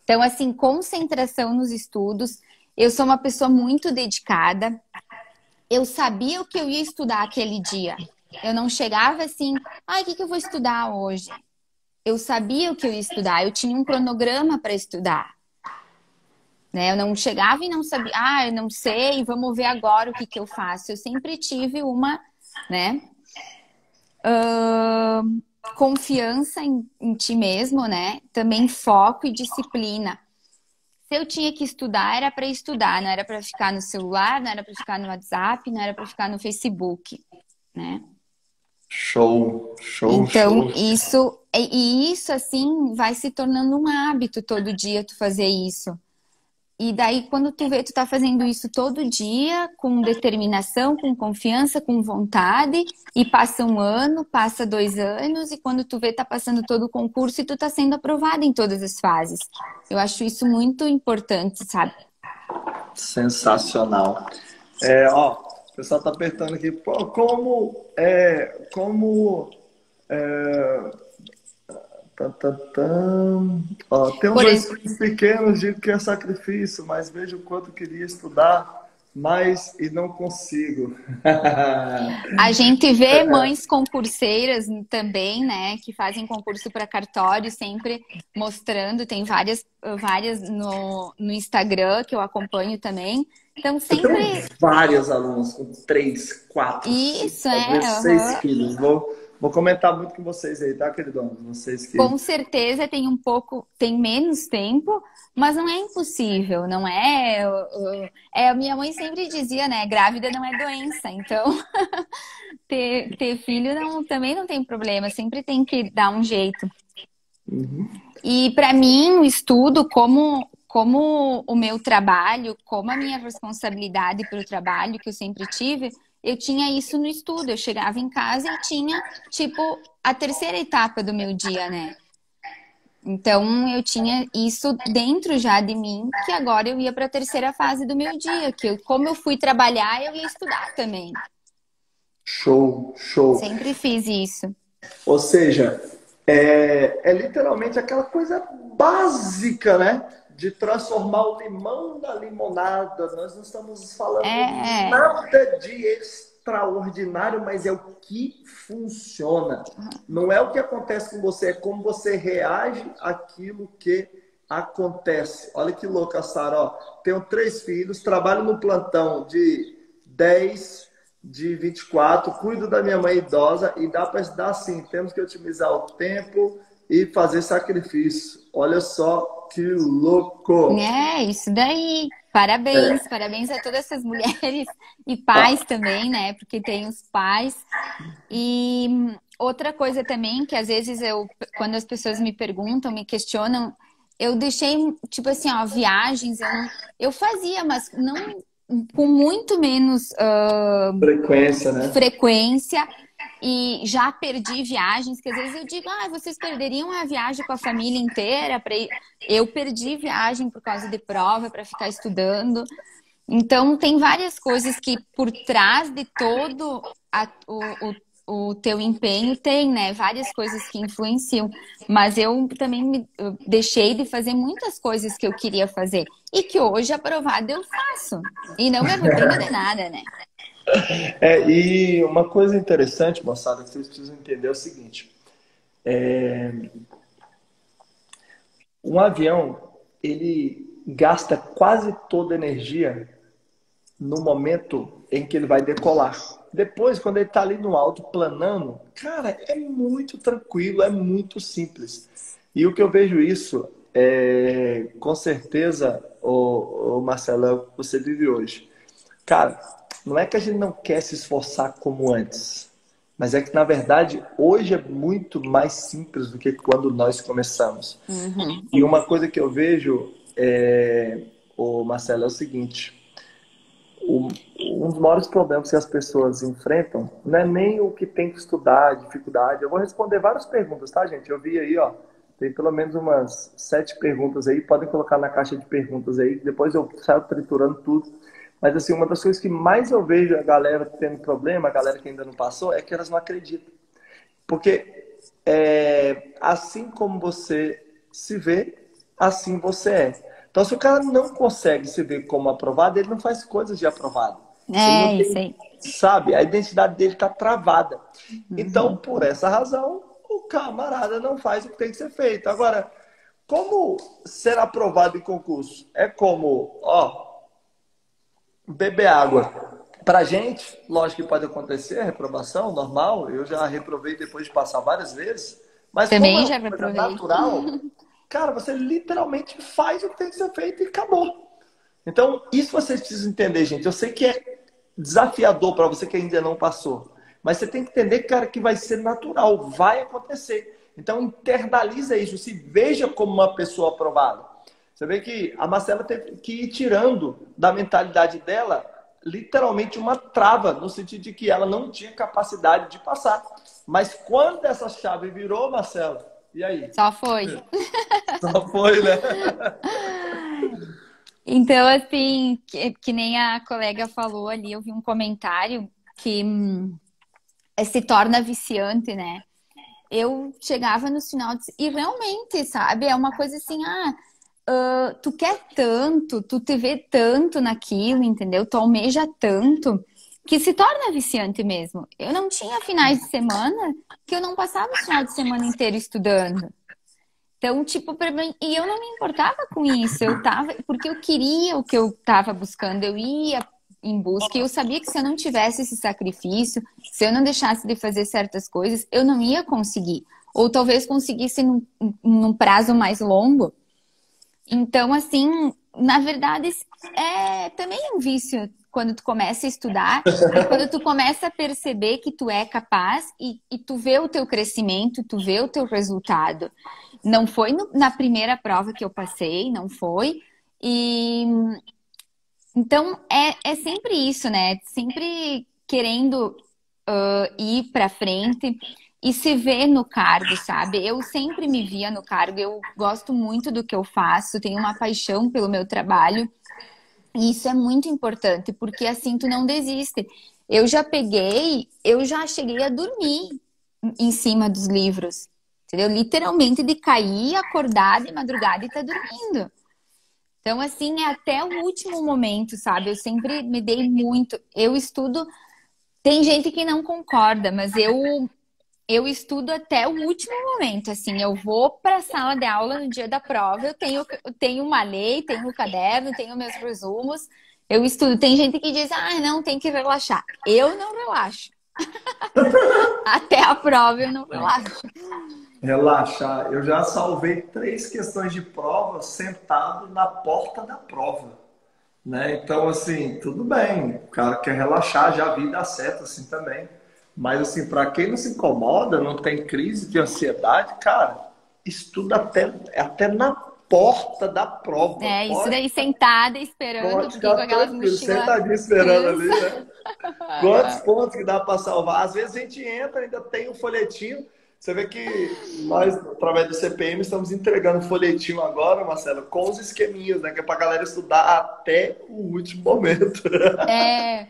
Então, assim, concentração nos estudos. Eu sou uma pessoa muito dedicada. Eu sabia o que eu ia estudar aquele dia. Eu não chegava assim, ai, o que, que eu vou estudar hoje? Eu sabia o que eu ia estudar. Eu tinha um cronograma para estudar. Né? Eu não chegava e não sabia, ah, eu não sei, vamos ver agora o que, que eu faço. Eu sempre tive uma, né? Uh, confiança em, em ti mesmo, né? Também foco e disciplina. Se eu tinha que estudar, era para estudar, não era para ficar no celular, não era para ficar no WhatsApp, não era para ficar no Facebook, né?
Show, show.
Então,
show.
isso e isso assim vai se tornando um hábito todo dia tu fazer isso. E daí, quando tu vê, tu tá fazendo isso todo dia, com determinação, com confiança, com vontade, e passa um ano, passa dois anos, e quando tu vê, tá passando todo o concurso e tu tá sendo aprovado em todas as fases. Eu acho isso muito importante, sabe?
Sensacional. É, ó, pessoal tá apertando aqui, pô, como, é, como, é Tá, tá, tá. Ó, tem uns filhos pequenos, digo que é sacrifício, mas vejo o quanto queria estudar mais e não consigo.
A gente vê mães concurseiras também, né, que fazem concurso para cartório, sempre mostrando, tem várias, várias no, no Instagram que eu acompanho também. Então sempre.
várias alunas com três, quatro,
Isso,
cinco,
é.
Seis uhum. filhos. Vou Vou comentar muito com vocês aí, tá, queridão? Vocês que...
Com certeza tem um pouco, tem menos tempo, mas não é impossível, não é? é a minha mãe sempre dizia, né? Grávida não é doença, então ter, ter filho não, também não tem problema, sempre tem que dar um jeito. Uhum. E para mim, o estudo, como, como o meu trabalho, como a minha responsabilidade pelo trabalho que eu sempre tive, eu tinha isso no estudo. Eu chegava em casa e tinha, tipo, a terceira etapa do meu dia, né? Então, eu tinha isso dentro já de mim, que agora eu ia para a terceira fase do meu dia, que eu, como eu fui trabalhar, eu ia estudar também.
Show, show.
Sempre fiz isso.
Ou seja, é, é literalmente aquela coisa básica, né? De transformar o limão na limonada. Nós não estamos falando é... nada de extraordinário, mas é o que funciona. Não é o que acontece com você, é como você reage àquilo que acontece. Olha que louca, Sara. Tenho três filhos, trabalho no plantão de 10, de 24, cuido da minha mãe idosa e dá para estudar assim. Temos que otimizar o tempo e fazer sacrifício. Olha só que louco!
É, isso daí. Parabéns, é. parabéns a todas essas mulheres e pais também, né? Porque tem os pais. E outra coisa também, que às vezes eu, quando as pessoas me perguntam, me questionam, eu deixei, tipo assim, ó, viagens, eu, não, eu fazia, mas não com muito menos uh,
frequência, né?
Frequência e já perdi viagens que às vezes eu digo, ah, vocês perderiam a viagem com a família inteira para eu perdi viagem por causa de prova para ficar estudando. Então tem várias coisas que por trás de todo a, o, o, o teu empenho tem, né? Várias coisas que influenciam. Mas eu também me, deixei de fazer muitas coisas que eu queria fazer. E que hoje, aprovado, eu faço. E não me arrependo de nada, né?
É, e uma coisa interessante, moçada, que vocês precisam entender é o seguinte. É... Um avião, ele gasta quase toda a energia no momento em que ele vai decolar. Depois, quando ele está ali no alto, planando, cara, é muito tranquilo, é muito simples. E o que eu vejo isso, é, com certeza, o, Marcelo, você vive hoje. Cara, não é que a gente não quer se esforçar como antes, mas é que, na verdade, hoje é muito mais simples do que quando nós começamos. Uhum. E uma coisa que eu vejo, é, o Marcelo, é o seguinte: o, um dos maiores problemas que as pessoas enfrentam não é nem o que tem que estudar, dificuldade. Eu vou responder várias perguntas, tá, gente? Eu vi aí, ó, tem pelo menos umas sete perguntas aí. Podem colocar na caixa de perguntas aí. Depois eu saio triturando tudo. Mas, assim, uma das coisas que mais eu vejo a galera tendo problema, a galera que ainda não passou, é que elas não acreditam. Porque é, assim como você se vê, assim você é. Então, se o cara não consegue se ver como aprovado, ele não faz coisas de aprovado.
É, isso aí.
Sabe? A identidade dele está travada. Uhum. Então, por essa razão, o camarada não faz o que tem que ser feito. Agora, como ser aprovado em concurso? É como, ó, beber água. Pra gente, lógico que pode acontecer, reprovação, normal. Eu já reprovei depois de passar várias vezes. Mas
Também
como
é já reprovei.
natural, cara, você literalmente faz o que tem que ser feito e acabou. Então, isso vocês precisam entender, gente. Eu sei que é desafiador para você que ainda não passou. Mas você tem que entender, cara, que vai ser natural, vai acontecer. Então internaliza isso, se veja como uma pessoa aprovada. Você vê que a Marcela teve que ir tirando da mentalidade dela literalmente uma trava, no sentido de que ela não tinha capacidade de passar. Mas quando essa chave virou, Marcela, e aí?
Só foi.
Só foi, né?
Então, assim, que, que, nem a colega falou ali, eu vi um comentário que hum, se torna viciante, né? Eu chegava no final de... e realmente, sabe, é uma coisa assim, ah, uh, tu quer tanto, tu te vê tanto naquilo, entendeu? Tu almeja tanto que se torna viciante mesmo. Eu não tinha finais de semana que eu não passava o final de semana inteiro estudando. Então, tipo, mim, e eu não me importava com isso. Eu tava, porque eu queria o que eu tava buscando, eu ia em busca. E eu sabia que se eu não tivesse esse sacrifício, se eu não deixasse de fazer certas coisas, eu não ia conseguir. Ou talvez conseguisse num, num prazo mais longo. Então, assim, na verdade, é também um vício quando tu começa a estudar, quando tu começa a perceber que tu é capaz e, e tu vê o teu crescimento, tu vê o teu resultado. Não foi no, na primeira prova que eu passei, não foi. E então é, é sempre isso, né? Sempre querendo uh, ir para frente e se ver no cargo, sabe? Eu sempre me via no cargo, eu gosto muito do que eu faço, tenho uma paixão pelo meu trabalho. E isso é muito importante, porque assim tu não desiste. Eu já peguei, eu já cheguei a dormir em cima dos livros. Entendeu? Literalmente de cair, acordar de madrugada e tá dormindo. Então, assim, é até o último momento, sabe? Eu sempre me dei muito. Eu estudo. Tem gente que não concorda, mas eu eu estudo até o último momento. Assim, eu vou para a sala de aula no dia da prova, eu tenho, tenho uma lei, tenho um caderno, tenho meus resumos, eu estudo. Tem gente que diz, ah, não, tem que relaxar. Eu não relaxo. até a prova eu não relaxo.
Relaxar. Eu já salvei três questões de prova sentado na porta da prova. Né? Então, assim, tudo bem. O cara quer relaxar, já vi dar certo assim também. Mas, assim, para quem não se incomoda, não tem crise de ansiedade, cara, estuda até, até na porta da prova.
É, isso Pode, daí sentada esperando,
porque com aquelas mochilas. Sentadinho esperando ali, né? Quantos pontos que dá para salvar? Às vezes a gente entra, ainda tem um folhetinho. Você vê que nós, através do CPM, estamos entregando folhetinho agora, Marcelo, com os esqueminhas, né? Que é pra galera estudar até o último momento.
É.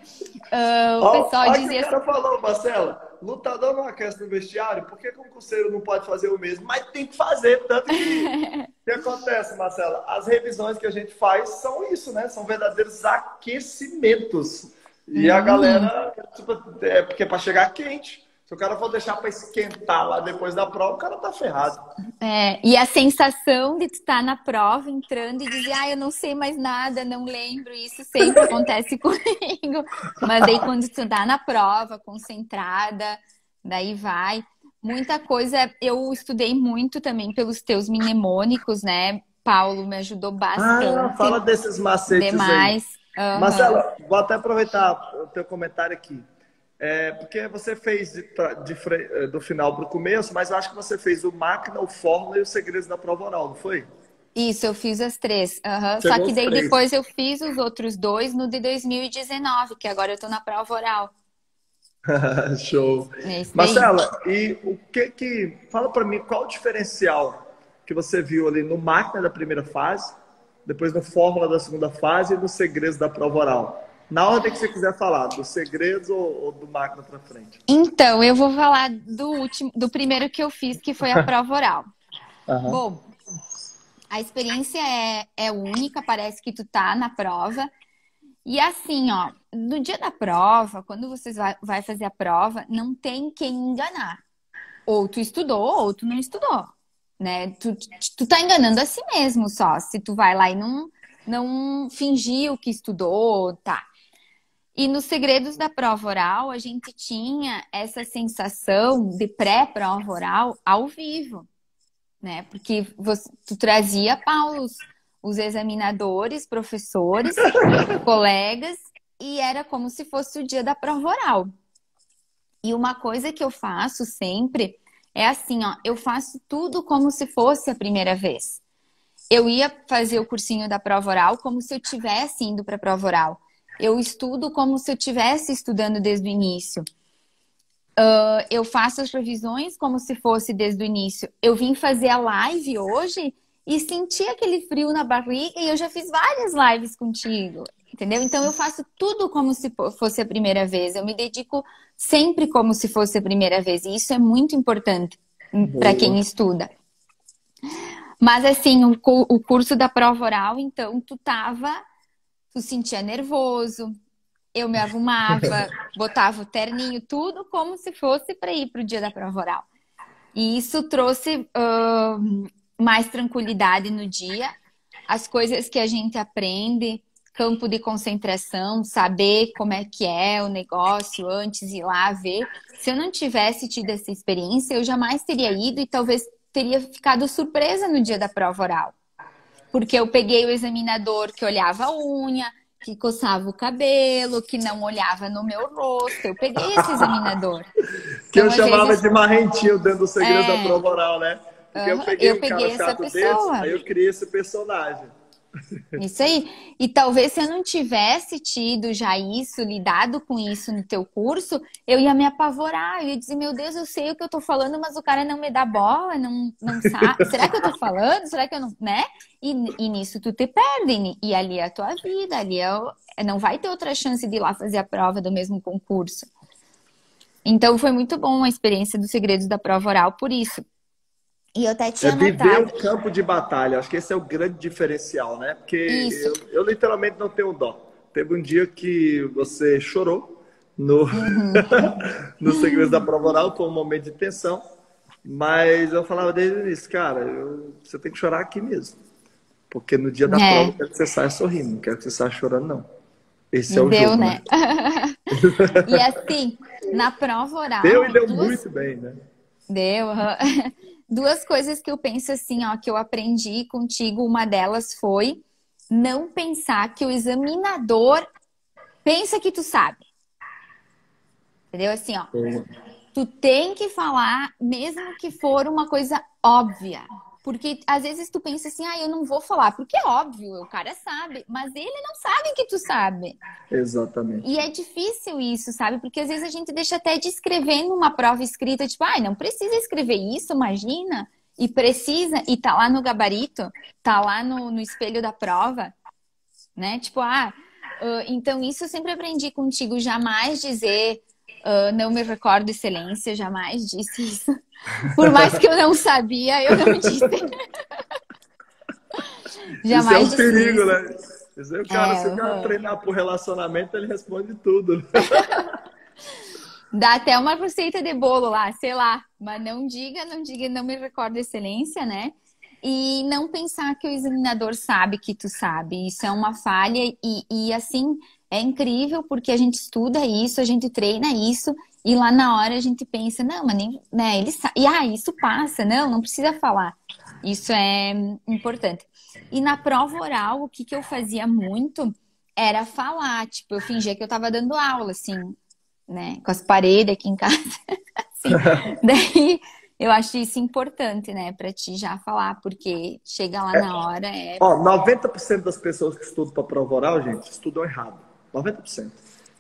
Uh, o pessoal
ó,
dizia.
O cara falou, Marcela, lutador não aquece no vestiário, por que concurseiro não pode fazer o mesmo? Mas tem que fazer, tanto que o que acontece, Marcela? As revisões que a gente faz são isso, né? São verdadeiros aquecimentos. E a uhum. galera, tipo, é porque é para chegar quente. Se o cara for deixar para esquentar lá depois da prova, o cara tá ferrado.
É, e a sensação de tu estar tá na prova, entrando e dizer, ah, eu não sei mais nada, não lembro, isso sempre acontece comigo. Mas aí quando tu tá na prova, concentrada, daí vai. Muita coisa, eu estudei muito também pelos teus mnemônicos, né? Paulo me ajudou bastante. Ah,
fala desses macetes demais. aí. Uhum. Marcela, vou até aproveitar o teu comentário aqui. É, porque você fez de, de, eh, do final para o começo, mas eu acho que você fez o máquina, o fórmula e os segredos da prova oral, não foi?
Isso, eu fiz as três. Uhum. Só que daí depois eu fiz os outros dois no de 2019, que agora eu estou na prova oral.
Show. É Marcela, e o que que. Fala para mim qual o diferencial que você viu ali no máquina da primeira fase, depois no fórmula da segunda fase e nos segredos da prova oral. Na ordem que você quiser falar, dos segredos ou, ou do máquina para frente?
Então, eu vou falar do último, do primeiro que eu fiz, que foi a prova oral. Uhum. Bom, a experiência é, é única, parece que tu tá na prova. E assim, ó, no dia da prova, quando você vai, vai fazer a prova, não tem quem enganar. Ou tu estudou, ou tu não estudou, né? Tu, tu tá enganando a si mesmo só, se tu vai lá e não, não fingiu que estudou, tá. E nos segredos da prova oral, a gente tinha essa sensação de pré-prova oral ao vivo, né? Porque você, tu trazia, Paulo, os, os examinadores, professores, colegas, e era como se fosse o dia da prova oral. E uma coisa que eu faço sempre é assim, ó, eu faço tudo como se fosse a primeira vez. Eu ia fazer o cursinho da prova oral como se eu tivesse indo para a prova oral eu estudo como se eu estivesse estudando desde o início. Uh, eu faço as revisões como se fosse desde o início. Eu vim fazer a live hoje e senti aquele frio na barriga e eu já fiz várias lives contigo, entendeu? Então eu faço tudo como se fosse a primeira vez. Eu me dedico sempre como se fosse a primeira vez. E isso é muito importante para quem estuda. Mas assim, o, o curso da prova oral, então, tu tava tu sentia nervoso, eu me arrumava, botava o terninho, tudo como se fosse para ir para o dia da prova oral. E isso trouxe uh, mais tranquilidade no dia, as coisas que a gente aprende, campo de concentração, saber como é que é o negócio antes ir lá ver. Se eu não tivesse tido essa experiência, eu jamais teria ido e talvez teria ficado surpresa no dia da prova oral porque eu peguei o examinador que olhava a unha, que coçava o cabelo, que não olhava no meu rosto. Eu peguei esse examinador.
que então, eu chamava vezes... de marrentinho dentro do segredo é... da prova oral, né? Porque uhum. eu peguei, eu um peguei essa pessoa. Desse, aí eu criei esse personagem.
Isso aí. E talvez se eu não tivesse tido já isso, lidado com isso no teu curso, eu ia me apavorar. Eu ia dizer, meu Deus, eu sei o que eu tô falando, mas o cara não me dá bola, não, não sabe. Será que eu tô falando? Será que eu não. Né? E, e nisso tu te perde. E ali é a tua vida, ali é o... não vai ter outra chance de ir lá fazer a prova do mesmo concurso. Então foi muito bom a experiência dos segredos da prova oral por isso. E eu até tinha é viver
o campo de batalha. Acho que esse é o grande diferencial, né? Porque eu, eu, literalmente não tenho dó. Teve um dia que você chorou no, uhum. no Segredos da Prova Oral, foi um momento de tensão. Mas eu falava desde o início, cara, eu, você tem que chorar aqui mesmo. Porque no dia da é. prova eu quero que você saia sorrindo, não quero que você saia chorando, não. Esse é o
deu,
jogo,
né? né? e assim, na prova oral.
Deu e deu duas... muito bem, né?
Deu. duas coisas que eu penso assim, ó, que eu aprendi contigo. Uma delas foi não pensar que o examinador pensa que tu sabe. Entendeu? Assim, ó. Tu tem que falar, mesmo que for uma coisa óbvia. Porque às vezes tu pensa assim, ah, eu não vou falar, porque é óbvio, o cara sabe, mas ele não sabe que tu sabe.
Exatamente.
E é difícil isso, sabe? Porque às vezes a gente deixa até de escrever numa prova escrita, tipo, ah, não precisa escrever isso, imagina. E precisa, e tá lá no gabarito, tá lá no, no espelho da prova, né? Tipo, ah, então isso eu sempre aprendi contigo, jamais dizer Uh, não me recordo, excelência, jamais disse isso. Por mais que eu não sabia, eu não disse.
jamais isso é um perigo, isso. né? Isso é o cara, é, se o cara uhum. treinar por relacionamento, ele responde tudo.
Dá até uma receita de bolo lá, sei lá. Mas não diga, não diga, não me recordo excelência, né? E não pensar que o examinador sabe que tu sabe. Isso é uma falha e, e assim, é incrível porque a gente estuda isso, a gente treina isso e lá na hora a gente pensa, não, mas nem, né, ele sabe. E ah, isso passa, não, não precisa falar. Isso é importante. E na prova oral, o que, que eu fazia muito era falar, tipo, eu fingia que eu tava dando aula, assim, né, com as paredes aqui em casa. assim. Daí eu acho isso importante, né, para ti já falar, porque chega lá é, na hora é.
Ó, 90% das pessoas que estudam para prova oral, gente, estudam errado. 90%.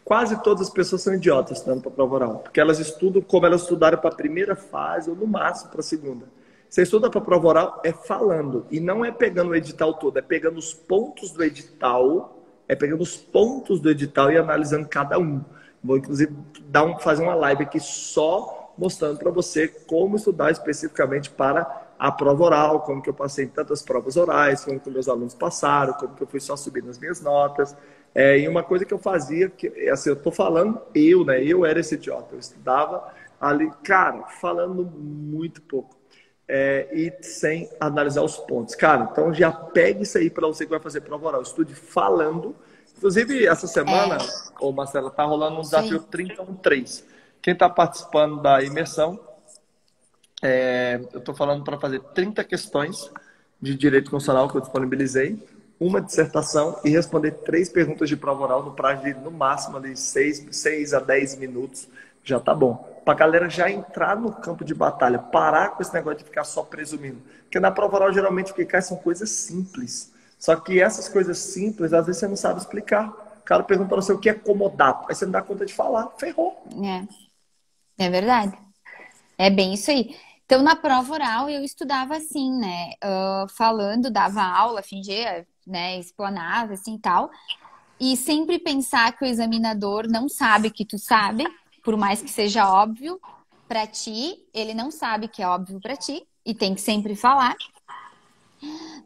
Quase todas as pessoas são idiotas estudando para prova oral, porque elas estudam como elas estudaram para a primeira fase ou no máximo para a segunda. Você estuda para prova oral é falando e não é pegando o edital todo, é pegando os pontos do edital, é pegando os pontos do edital e analisando cada um. Vou inclusive dar um, fazer uma live aqui só mostrando para você como estudar especificamente para a prova oral, como que eu passei em tantas provas orais, como que meus alunos passaram, como que eu fui só subindo as minhas notas. É, e uma coisa que eu fazia, que assim, eu tô falando eu, né? Eu era esse idiota. Eu estudava ali, cara, falando muito pouco. É, e sem analisar os pontos. Cara, então já pegue isso aí para você que vai fazer prova oral. Estude falando. Inclusive, essa semana, é. ô Marcela, tá rolando um desafio 31-3. Quem está participando da imersão, é, eu estou falando para fazer 30 questões de direito constitucional que eu disponibilizei uma dissertação e responder três perguntas de prova oral no prazo de, no máximo, de seis, seis a dez minutos. Já tá bom. Para a galera já entrar no campo de batalha, parar com esse negócio de ficar só presumindo. Porque na prova oral, geralmente, o que cai são coisas simples. Só que essas coisas simples, às vezes você não sabe explicar. O cara pergunta para você o que é comodato. Aí você não dá conta de falar. Ferrou.
É. É verdade. É bem isso aí. Então, na prova oral, eu estudava assim, né? Uh, falando, dava aula, fingia né, explanava assim tal. E sempre pensar que o examinador não sabe que tu sabe, por mais que seja óbvio para ti, ele não sabe que é óbvio para ti e tem que sempre falar.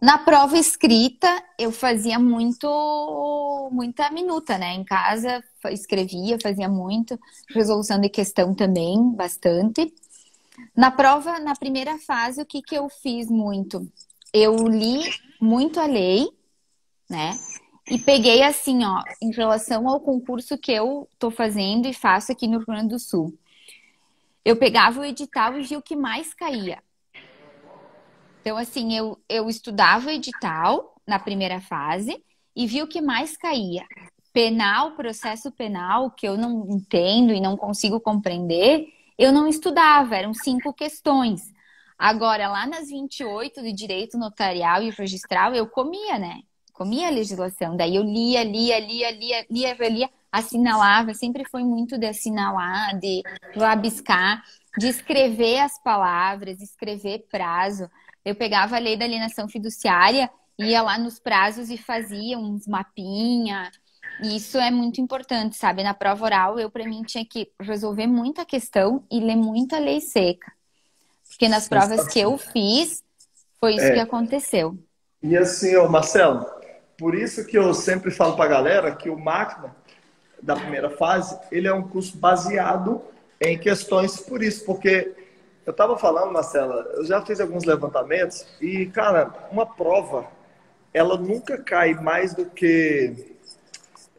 Na prova escrita, eu fazia muito, muita minuta, né? Em casa, escrevia, fazia muito. Resolução de questão também, bastante. Na prova, na primeira fase, o que, que eu fiz muito? Eu li muito a lei, né? E peguei assim, ó, em relação ao concurso que eu tô fazendo e faço aqui no Rio Grande do Sul. Eu pegava o edital e via o que mais caía. Então, assim, eu, eu estudava o edital na primeira fase e vi o que mais caía. Penal, processo penal, que eu não entendo e não consigo compreender, eu não estudava, eram cinco questões. Agora, lá nas 28 de direito notarial e registral, eu comia, né? Comia a legislação. Daí eu lia, lia, lia, lia, lia, lia, assinalava. Sempre foi muito de assinalar, de rabiscar, de escrever as palavras, escrever prazo. Eu pegava a lei da alienação fiduciária, ia lá nos prazos e fazia uns mapinha. E isso é muito importante, sabe? Na prova oral, eu, para mim, tinha que resolver muita questão e ler muita lei seca. Porque nas provas que eu fiz, foi isso é. que aconteceu.
E assim, ó, Marcelo, por isso que eu sempre falo para a galera que o máquina da primeira fase, ele é um curso baseado em questões por isso, porque eu estava falando, Marcela, eu já fiz alguns levantamentos e, cara, uma prova, ela nunca cai mais do que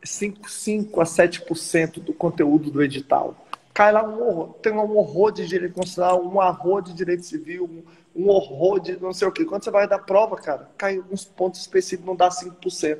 5, 5 a 7% do conteúdo do edital. Cai lá um horror, tem um horror de direito constitucional, um horror de direito civil, um horror de não sei o quê. Quando você vai dar prova, cara, cai alguns pontos específicos, não dá 5%.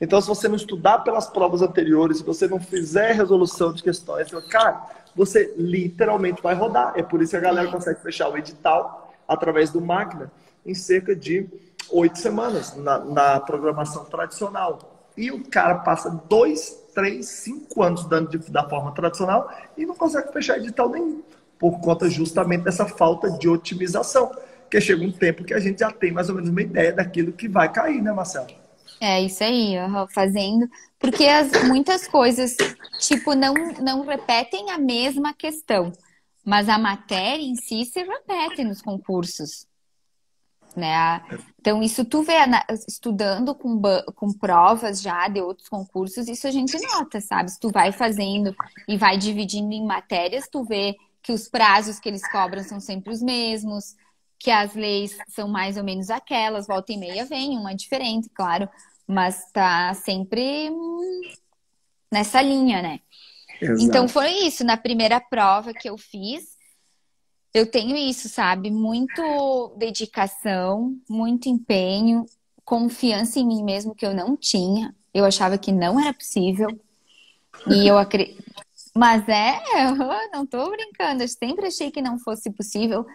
Então, se você não estudar pelas provas anteriores, se você não fizer resolução de questões, cara, você literalmente vai rodar. É por isso que a galera consegue fechar o edital através do máquina em cerca de oito semanas na, na, programação tradicional. E o cara passa dois, três, cinco anos dando de, da forma tradicional e não consegue fechar edital nenhum, por conta justamente dessa falta de otimização. Porque chega um tempo que a gente já tem mais ou menos uma ideia daquilo que vai cair, né, Marcelo?
É isso aí, fazendo. Porque as, muitas coisas, tipo, não, não repetem a mesma questão. Mas a matéria em si se repete nos concursos. Né? Então, isso tu vê estudando com, com provas já de outros concursos, isso a gente nota, sabe? Se tu vai fazendo e vai dividindo em matérias, tu vê que os prazos que eles cobram são sempre os mesmos, que as leis são mais ou menos aquelas, volta e meia vem uma diferente, claro, mas tá sempre nessa linha, né? Exato. Então foi isso, na primeira prova que eu fiz, eu tenho isso, sabe? Muito dedicação, muito empenho, confiança em mim mesmo que eu não tinha. Eu achava que não era possível. E eu acredito. Mas é, eu não tô brincando. Eu sempre achei que não fosse possível.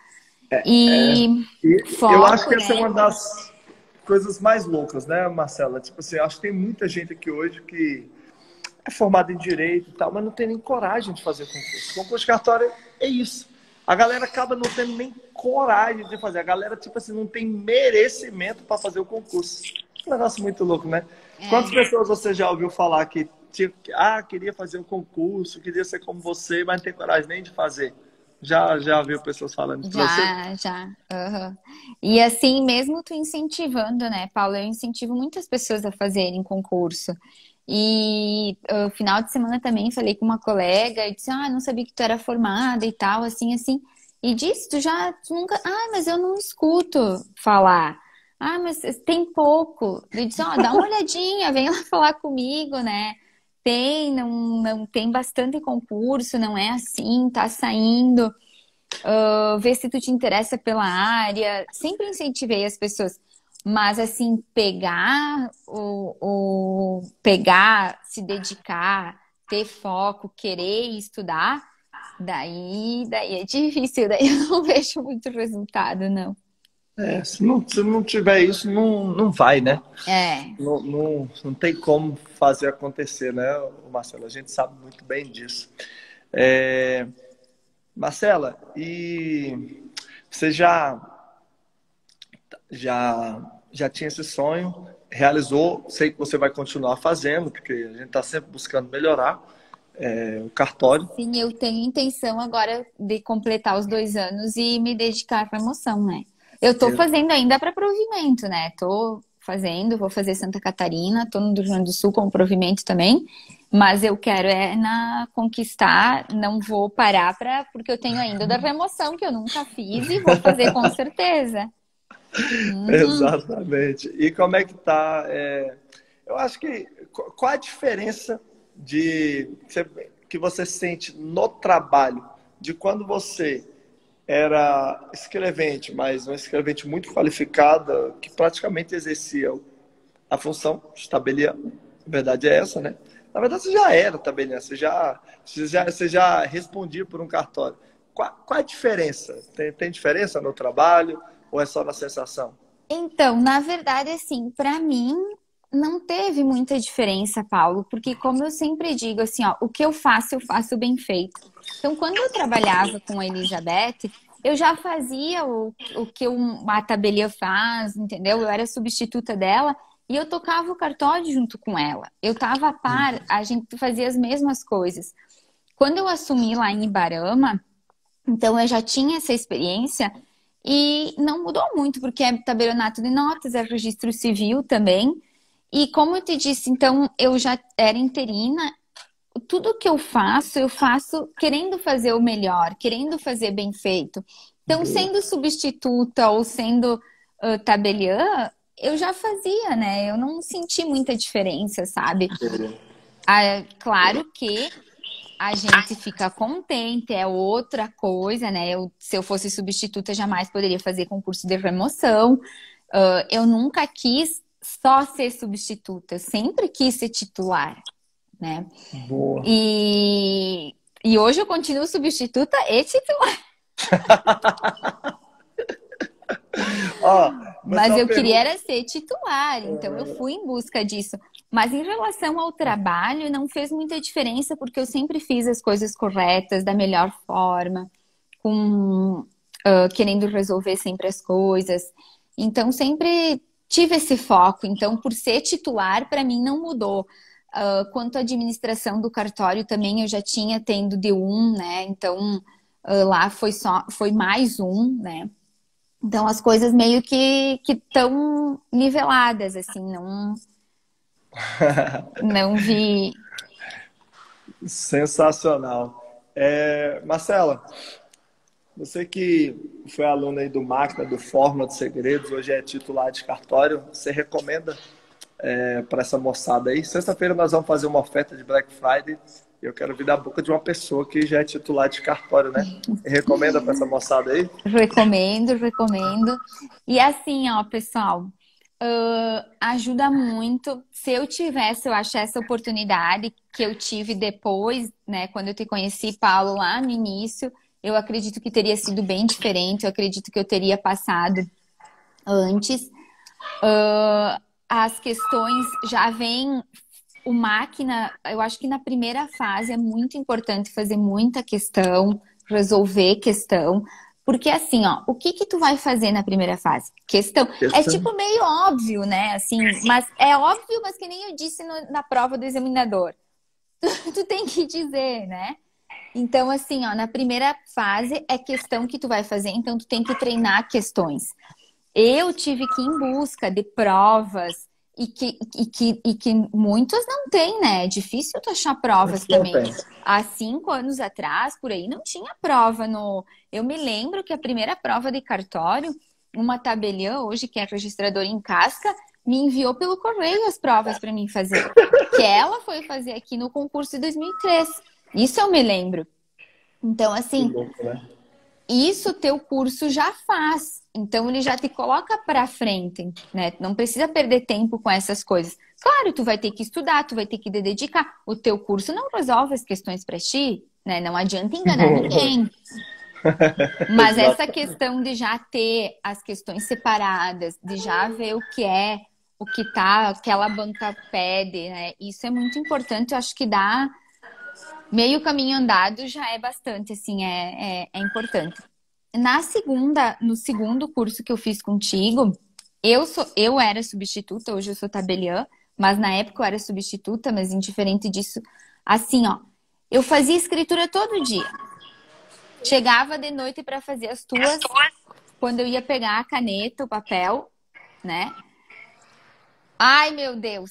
É, e, é, foco, eu acho que essa é né? é uma das coisas mais loucas, né, Marcela? Tipo assim, acho que tem muita gente aqui hoje que é formada em direito e tal, mas não tem nem coragem de fazer concurso. Concurso de cartório é isso. A galera acaba não tendo nem coragem de fazer. A galera, tipo assim, não tem merecimento para fazer o concurso. Um negócio muito louco, né? É. Quantas pessoas você já ouviu falar que tinha, ah, queria fazer um concurso, queria ser como você, mas não tem coragem nem de fazer? Já, já viu pessoas falando
isso? Já, já. Uhum. E assim, mesmo tu incentivando, né, Paulo? Eu incentivo muitas pessoas a fazerem concurso. E no uh, final de semana também falei com uma colega e disse, ah, não sabia que tu era formada e tal, assim, assim. E disse, tu já tu nunca. Ah, mas eu não escuto falar. Ah, mas tem pouco. Eu disse, ó, oh, dá uma olhadinha, vem lá falar comigo, né? Tem, não, não tem bastante concurso, não é assim, tá saindo. Uh, vê se tu te interessa pela área. Sempre incentivei as pessoas. Mas assim, pegar o, o pegar, se dedicar, ter foco, querer estudar, daí, daí é difícil, daí eu não vejo muito resultado, não.
É, se não, se não tiver isso, não, não vai, né?
É.
Não, não, não tem como fazer acontecer, né, Marcelo? A gente sabe muito bem disso. É... Marcela, e você já, já, já tinha esse sonho, realizou, sei que você vai continuar fazendo, porque a gente está sempre buscando melhorar é, o cartório.
Sim, eu tenho intenção agora de completar os dois anos e me dedicar à promoção, né? Eu estou fazendo ainda para provimento, né? Tô fazendo, vou fazer Santa Catarina, estou no Rio Grande do Sul com provimento também, mas eu quero é na conquistar, não vou parar para porque eu tenho ainda da remoção que eu nunca fiz e vou fazer com certeza.
Uhum. Exatamente. E como é que tá? É... Eu acho que qual a diferença de que você sente no trabalho de quando você era escrevente, mas uma escrevente muito qualificada, que praticamente exercia a função de tabelião. A verdade é essa, né? Na verdade, você já era tabelião, você já, você já, você já respondia por um cartório. Qual, qual a diferença? Tem, tem diferença no trabalho ou é só na sensação?
Então, na verdade, assim, para mim, não teve muita diferença, Paulo, porque como eu sempre digo, assim, ó, o que eu faço, eu faço bem feito. Então, quando eu trabalhava com a Elizabeth, eu já fazia o, o que uma tabelia faz, entendeu? Eu era substituta dela e eu tocava o cartório junto com ela. Eu tava a par, uhum. a gente fazia as mesmas coisas. Quando eu assumi lá em Ibarama, então eu já tinha essa experiência e não mudou muito, porque é tabelionato de notas, é registro civil também. E como eu te disse, então eu já era interina, tudo que eu faço, eu faço querendo fazer o melhor, querendo fazer bem feito. Então, sendo substituta ou sendo uh, tabeliã, eu já fazia, né? Eu não senti muita diferença, sabe? Ah, claro que a gente fica contente, é outra coisa, né? Eu, se eu fosse substituta, jamais poderia fazer concurso de remoção. Uh, eu nunca quis só ser substituta, eu sempre quis ser titular, né?
Boa.
E, e hoje eu continuo substituta e titular. oh, mas eu pergunta... queria era ser titular, então eu fui em busca disso. Mas em relação ao trabalho, não fez muita diferença, porque eu sempre fiz as coisas corretas, da melhor forma, com uh, querendo resolver sempre as coisas. Então sempre tive esse foco. Então, por ser titular, para mim não mudou. Uh, quanto à administração do cartório, também eu já tinha tendo de um, né? Então, uh, lá foi só foi mais um, né? Então as coisas meio que estão niveladas, assim, não não vi.
Sensacional. É, Marcela, você que foi aluna aí do Máquina, do Fórmula dos Segredos, hoje é titular de cartório, você recomenda é, para essa moçada aí? Sexta-feira nós vamos fazer uma oferta de Black Friday eu quero vir da boca de uma pessoa que já é titular de cartório, né? recomenda para essa moçada aí?
Recomendo, recomendo. E assim, ó, pessoal, uh, ajuda muito. Se eu tivesse, eu acho, essa oportunidade que eu tive depois, né, quando eu te conheci, Paulo, lá no início, eu acredito que teria sido bem diferente. Eu acredito que eu teria passado antes. Uh, as questões já vêm o máquina, eu acho que na primeira fase é muito importante fazer muita questão, resolver questão, porque assim, ó, o que que tu vai fazer na primeira fase? Questão. É questão. É tipo meio óbvio, né? Assim, mas é óbvio, mas que nem eu disse no, na prova do examinador. Tu, tu tem que dizer, né? Então, assim, ó, na primeira fase é questão que tu vai fazer, então tu tem que treinar questões. Eu tive que ir em busca de provas, e que, e que, e que muitos não têm, né? É difícil tu achar provas também. Há cinco anos atrás, por aí, não tinha prova no. Eu me lembro que a primeira prova de cartório, uma tabeliã, hoje que é registradora em casca, me enviou pelo correio as provas para mim fazer. que ela foi fazer aqui no concurso de 2003. Isso eu me lembro. Então, assim, né? isso teu curso já faz. Então ele já te coloca para frente, né? Não precisa perder tempo com essas coisas. Claro, tu vai ter que estudar, tu vai ter que dedicar. O teu curso não resolve as questões para ti, né? Não adianta enganar ninguém. Mas essa questão de já ter as questões separadas, de já ver o que é, o que tá, aquela banca pede, né? Isso é muito importante. Eu acho que dá meio caminho andado já é bastante, assim, é, é, é importante na segunda, no segundo curso que eu fiz contigo, eu sou, eu era substituta, hoje eu sou tabeliã, mas na época eu era substituta, mas indiferente disso, assim, ó, eu fazia escritura todo dia. Chegava de noite para fazer as tuas, quando eu ia pegar a caneta, o papel, né? Ai, meu Deus.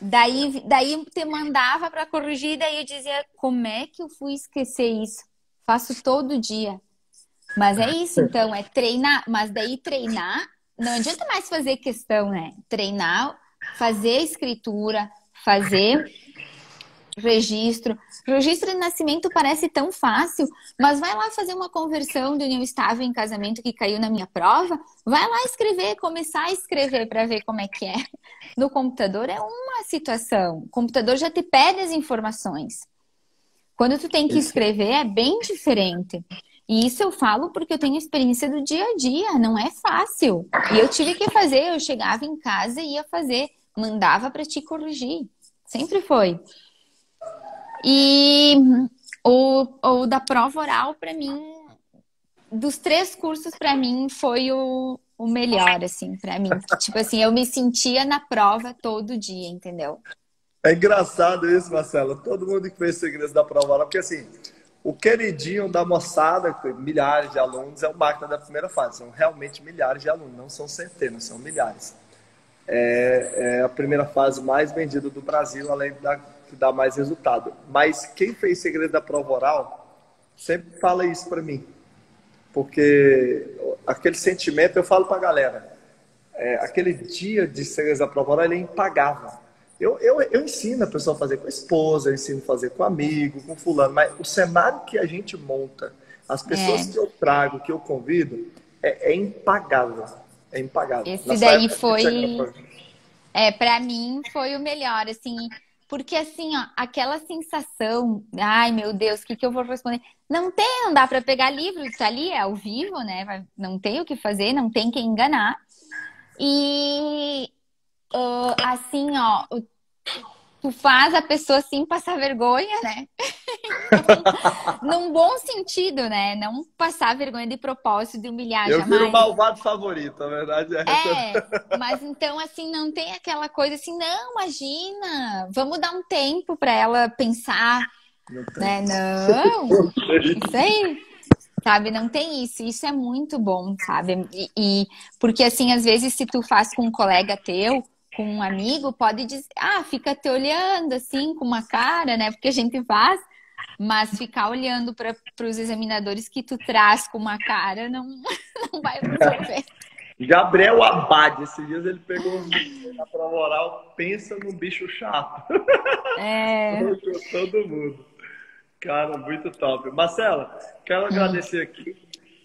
Daí, daí te mandava para corrigir, daí eu dizia, como é que eu fui esquecer isso? Faço todo dia. Mas é isso, então, é treinar. Mas daí treinar, não adianta mais fazer questão, né? Treinar, fazer escritura, fazer registro. Registro de nascimento parece tão fácil, mas vai lá fazer uma conversão de união estável em casamento que caiu na minha prova. Vai lá escrever, começar a escrever para ver como é que é. No computador é uma situação. O computador já te pede as informações. Quando tu tem que escrever é bem diferente. E isso eu falo porque eu tenho experiência do dia a dia, não é fácil. E eu tive que fazer, eu chegava em casa e ia fazer, mandava para te corrigir. Sempre foi. E o, o da prova oral, para mim, dos três cursos, para mim, foi o, o melhor, assim, para mim. Tipo assim, eu me sentia na prova todo dia, entendeu?
É engraçado isso, Marcela. Todo mundo que fez segredos da prova oral, porque assim o queridinho da moçada, milhares de alunos, é o máquina da primeira fase. São realmente milhares de alunos, não são centenas, são milhares. É, é a primeira fase mais vendida do Brasil, além da que dá mais resultado. Mas quem fez segredo da prova oral sempre fala isso para mim. Porque aquele sentimento, eu falo para a galera, é, aquele dia de segredo da prova oral, ele é impagável. Eu, eu, eu ensino a pessoa a fazer com a esposa, eu ensino a fazer com amigo, com fulano, mas o cenário que a gente monta, as pessoas é. que eu trago, que eu convido, é, é impagável. É impagável.
Esse Nessa daí foi. É, para mim foi o melhor, assim, porque assim, ó, aquela sensação, ai meu Deus, o que, que eu vou responder? Não tem, não dá para pegar livro, tá ali, é ao vivo, né? Não tem o que fazer, não tem quem enganar. E uh, assim, ó, tu faz a pessoa assim passar vergonha, né? Num bom sentido, né? Não passar vergonha de propósito, de humilhar
Eu
jamais.
viro o malvado favorito, a verdade é.
É, mas então assim, não tem aquela coisa assim, não, imagina, vamos dar um tempo para ela pensar,
Não
né? Não, isso aí. Sabe, não tem isso. Isso é muito bom, sabe? E, e- porque assim, às vezes, se tu faz com um colega teu, com um amigo, pode dizer, ah, fica te olhando assim, com uma cara, né? Porque a gente faz, mas ficar olhando para os examinadores que tu traz com uma cara não, não vai resolver.
Gabriel Abad, esses dias ele pegou na prova oral, pensa num bicho chato.
É,
todo mundo. Cara, muito top. Marcela, quero agradecer aqui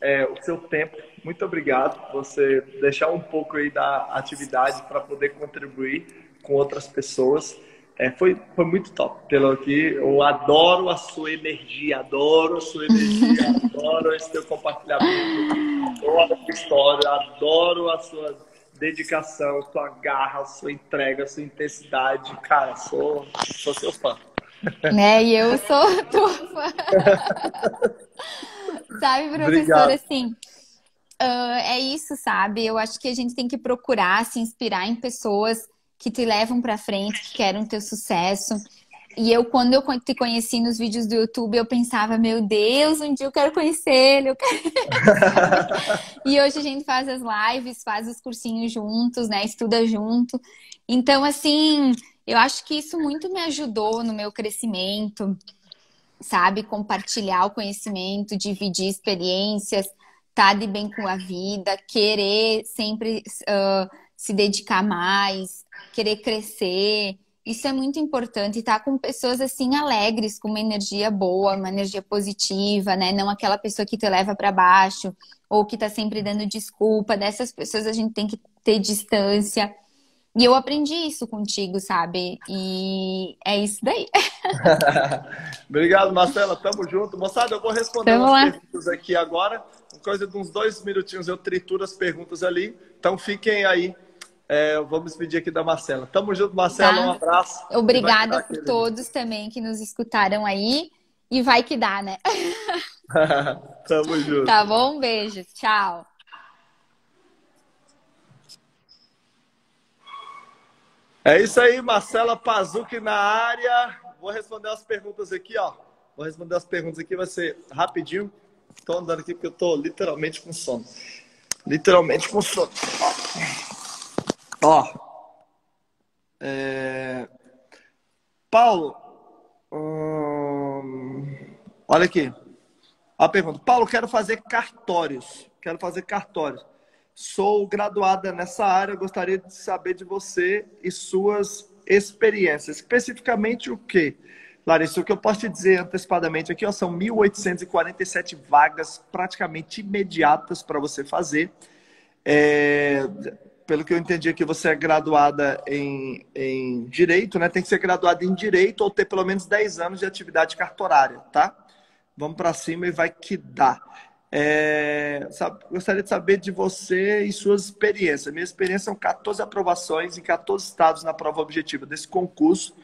é, o seu tempo. Muito obrigado por você deixar um pouco aí da atividade para poder contribuir com outras pessoas. É, foi, foi muito top tê-lo aqui. Eu adoro a sua energia, adoro a sua energia, adoro esse teu compartilhamento, adoro a sua história, adoro a sua dedicação, sua garra, sua entrega, sua intensidade. Cara, sou, sou seu fã.
né? E eu sou tua fã. Sabe, professor,
Obrigado.
assim, ah, é isso, sabe? Eu acho que a gente tem que procurar se inspirar em pessoas que te levam pra frente, que querem o teu sucesso. E eu, quando eu te conheci nos vídeos do YouTube, eu pensava, meu Deus, um dia eu quero conhecer ele. Eu quero... e hoje a gente faz as lives, faz os cursinhos juntos, né? Estuda junto. Então, assim, eu acho que isso muito me ajudou no meu crescimento, sabe? Compartilhar o conhecimento, dividir experiências, estar de bem com a vida, querer sempre ah, se dedicar mais, querer crescer. Isso é muito importante, estar com pessoas assim alegres, com uma energia boa, uma energia positiva, né? Não aquela pessoa que te leva para baixo ou que tá sempre dando desculpa. Dessas pessoas a gente tem que ter distância. E eu aprendi isso contigo, sabe? E é isso daí.
Obrigado, Marcela. Tamo junto. Moçada, eu vou responder
Tamo
umas
lá.
perguntas aqui agora. Coisa de uns dois minutinhos eu trituro as perguntas ali. Então fiquem aí. É, vamos pedir aqui da Marcela. Tamo junto, Marcela.
Tá.
Um abraço.
Obrigada por
ficar
todos também que nos escutaram aí. E vai que dá, né?
Tamo junto.
Tá bom? Beijo. Tchau.
É isso aí, Marcela Pazuki na área. Vou responder as perguntas aqui, ó. Vou responder as perguntas aqui, vai ser rapidinho. Tô andando aqui porque eu tô literalmente com sono. Literalmente com sono. Ó. É... Paulo. hum, Olha aqui. A pergunta. Paulo, quero fazer cartórios. Quero fazer cartórios. Sou graduada nessa área, gostaria de saber de você e suas experiências. Especificamente o quê? Larissa, o que eu posso te dizer antecipadamente aqui ó, são 1.847 vagas praticamente imediatas para você fazer. É, pelo que eu entendi aqui, você é graduada em, em Direito, né? Tem que ser graduada em Direito ou ter pelo menos 10 anos de atividade cartorária, tá? Vamos para cima e vai que dá. É, sabe, gostaria de saber de você e suas experiências. Minha experiência são 14 aprovações em 14 estados na prova objetiva desse concurso.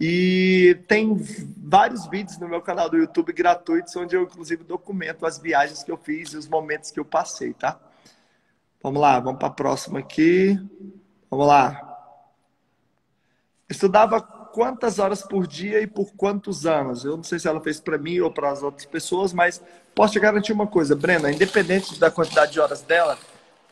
E tem vários vídeos no meu canal do YouTube gratuitos, onde eu, inclusive, documento as viagens que eu fiz e os momentos que eu passei, tá? Vamos lá, vamos para a próxima aqui. Vamos lá. Estudava quantas horas por dia e por quantos anos? Eu não sei se ela fez para mim ou para as outras pessoas, mas posso te garantir uma coisa, Brena, independente da quantidade de horas dela,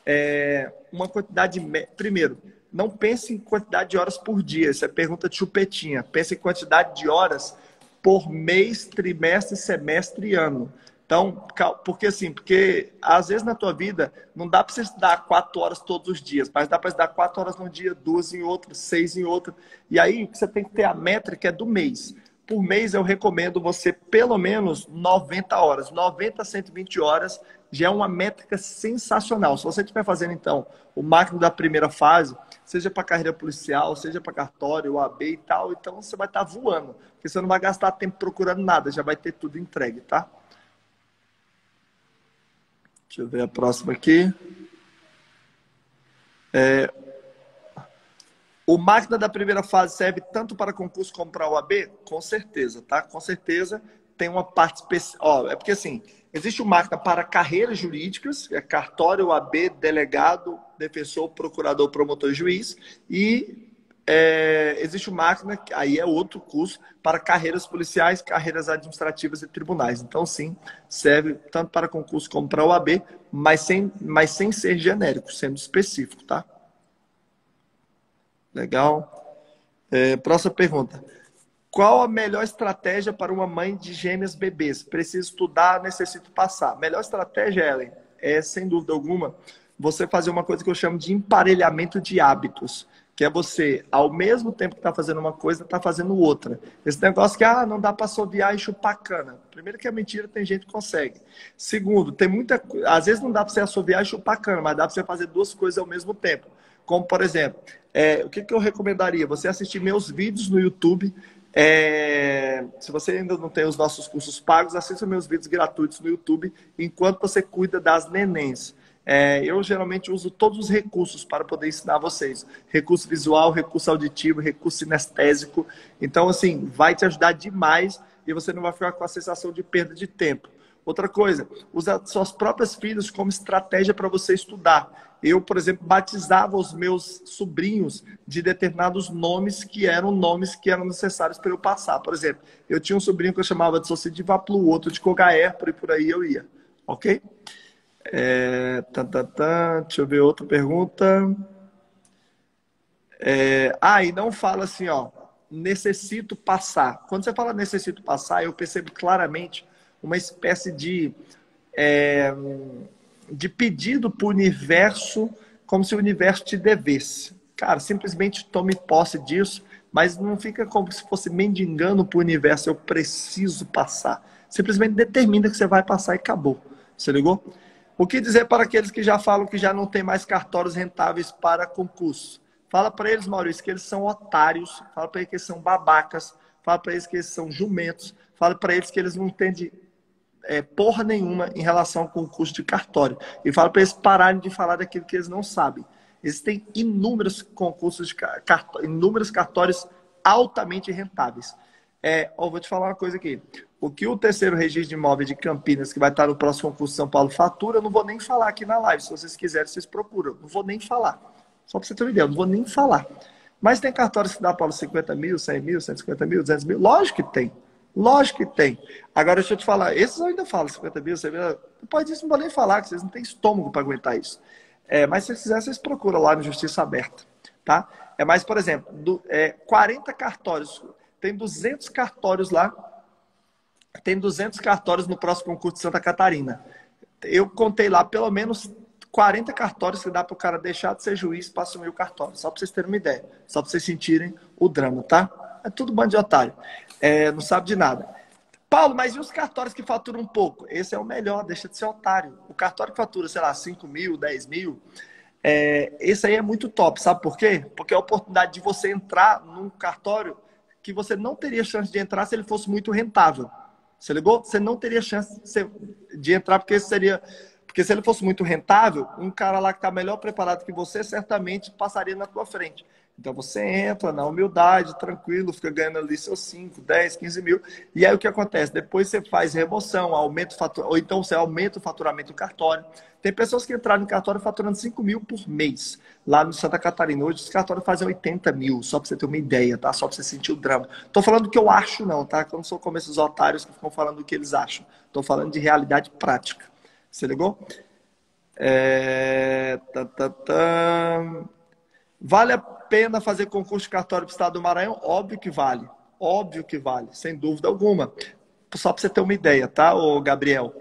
é uma quantidade. me- Primeiro, não pense em quantidade de horas por dia, isso é pergunta de chupetinha. Pense em quantidade de horas por mês, trimestre, semestre e ano. Então, porque assim, porque às vezes na tua vida não dá para você estudar quatro horas todos os dias, mas dá para estudar quatro horas num dia, duas em outro, seis em outro. E aí você tem que ter a métrica é do mês. Por mês eu recomendo você pelo menos 90 horas. 90 a 120 horas já é uma métrica sensacional. Se você estiver fazendo então o máximo da primeira fase, seja para carreira policial, seja para cartório, OAB e tal, então você vai estar voando, porque você não vai gastar tempo procurando nada, já vai ter tudo entregue, tá? Deixa eu ver a próxima aqui. É, O máquina da primeira fase serve tanto para concurso como para OAB? Com certeza, tá? Com certeza tem uma parte especial. É porque assim, existe o máquina para carreiras jurídicas, é cartório, OAB, delegado, defensor, procurador, promotor juiz, e é, existe o máquina, aí é outro curso, para carreiras policiais, carreiras administrativas e tribunais. Então, sim, serve tanto para concurso como para OAB, mas sem, mas sem ser genérico, sendo específico, tá? Legal. É, próxima pergunta. Qual a melhor estratégia para uma mãe de gêmeas bebês? Preciso estudar, necessito passar. Melhor estratégia, Ellen, é, sem dúvida alguma, você fazer uma coisa que eu chamo de emparelhamento de hábitos. Que é você, ao mesmo tempo que está fazendo uma coisa, está fazendo outra. Esse negócio que, ah, não dá para assoviar e chupar cana. Primeiro que é mentira, tem gente que consegue. Segundo, tem muita... Às vezes não dá para você assoviar e chupar cana, mas dá para você fazer duas coisas ao mesmo tempo. Como, por exemplo, é, o que, que eu recomendaria? Você assistir meus vídeos no YouTube. É, se você ainda não tem os nossos cursos pagos, assista meus vídeos gratuitos no YouTube enquanto você cuida das nenéns. É, eu geralmente uso todos os recursos para poder ensinar vocês. Recurso visual, recurso auditivo, recurso sinestésico. Então, assim, vai te ajudar demais e você não vai ficar com a sensação de perda de tempo. Outra coisa, usa suas próprias filhas como estratégia para você estudar. Eu, por exemplo, batizava os meus sobrinhos de determinados nomes que eram nomes que eram necessários para eu passar. Por exemplo, eu tinha um sobrinho que eu chamava de Sociedade Vaplu, outro de Cogaer, e por aí eu ia. Ok? É, tá, tá, tá. Deixa eu ver outra pergunta. É, ah, e não fala assim, ó, necessito passar. Quando você fala necessito passar, eu percebo claramente uma espécie de, é, de pedido para o universo, como se o universo te devesse. Cara, simplesmente tome posse disso, mas não fica como se fosse mendigando para o universo, eu preciso passar. Simplesmente determina que você vai passar e acabou. Você ligou? O que dizer para aqueles que já falam que já não tem mais cartórios rentáveis para concurso? Fala para eles, Maurício, que eles são otários. Fala para eles que eles são babacas. Fala para eles que eles são jumentos. Fala para eles que eles não entendem é, porra nenhuma em relação ao concurso de cartório. E fala para eles pararem de falar daquilo que eles não sabem. Existem inúmeros concursos de inúmeros cartórios altamente rentáveis. É, ó, vou te falar uma coisa aqui. O que o terceiro registro de imóvel de Campinas, que vai estar no próximo concurso São Paulo, fatura, eu não vou nem falar aqui na live. Se vocês quiserem, vocês procuram. Não vou nem falar. Só para você ter uma ideia, não vou nem falar. Mas tem cartórios que dá, Paulo, 50 mil, 100 mil, 150 mil, 200 mil? Lógico que tem. Lógico que tem. Agora, deixa eu te falar, esses eu ainda falo 50 mil, 100 mil. Depois disso, não vou nem falar, que vocês não têm estômago para aguentar isso. É, mas se vocês quiserem, vocês procuram lá no Justiça Aberta. Tá? É mais, por exemplo, do, é, 40 cartórios. Tem 200 cartórios lá. Tem 200 cartórios no próximo concurso de Santa Catarina. Eu contei lá pelo menos 40 cartórios que dá para o cara deixar de ser juiz para assumir o cartório. Só para vocês terem uma ideia. Só para vocês sentirem o drama, tá? É tudo bando de otário. É, não sabe de nada. Paulo, mas e os cartórios que faturam um pouco? Esse é o melhor, deixa de ser otário. O cartório que fatura, sei lá, 5 mil, 10 mil, é, esse aí é muito top. Sabe por quê? Porque é a oportunidade de você entrar num cartório que você não teria chance de entrar se ele fosse muito rentável. Você ligou? Você não teria chance de entrar porque seria. Porque se ele fosse muito rentável, um cara lá que está melhor preparado que você certamente passaria na tua frente. Então você entra na humildade, tranquilo, fica ganhando ali seus 5, 10, 15 mil. E aí o que acontece? Depois você faz remoção, aumenta o fatura... ou então você aumenta o faturamento do cartório. Tem pessoas que entraram no cartório faturando 5 mil por mês, lá no Santa Catarina. Hoje os cartórios fazem 80 mil, só para você ter uma ideia, tá? Só para você sentir o drama. Tô falando do que eu acho, não, tá? Eu não sou como esses otários que ficam falando do que eles acham. Tô falando de realidade prática. Você ligou? É... Tá, tá, tá. Vale a pena fazer concurso de cartório para o estado do Maranhão? Óbvio que vale. Óbvio que vale, sem dúvida alguma. Só para você ter uma ideia, tá, ô Gabriel?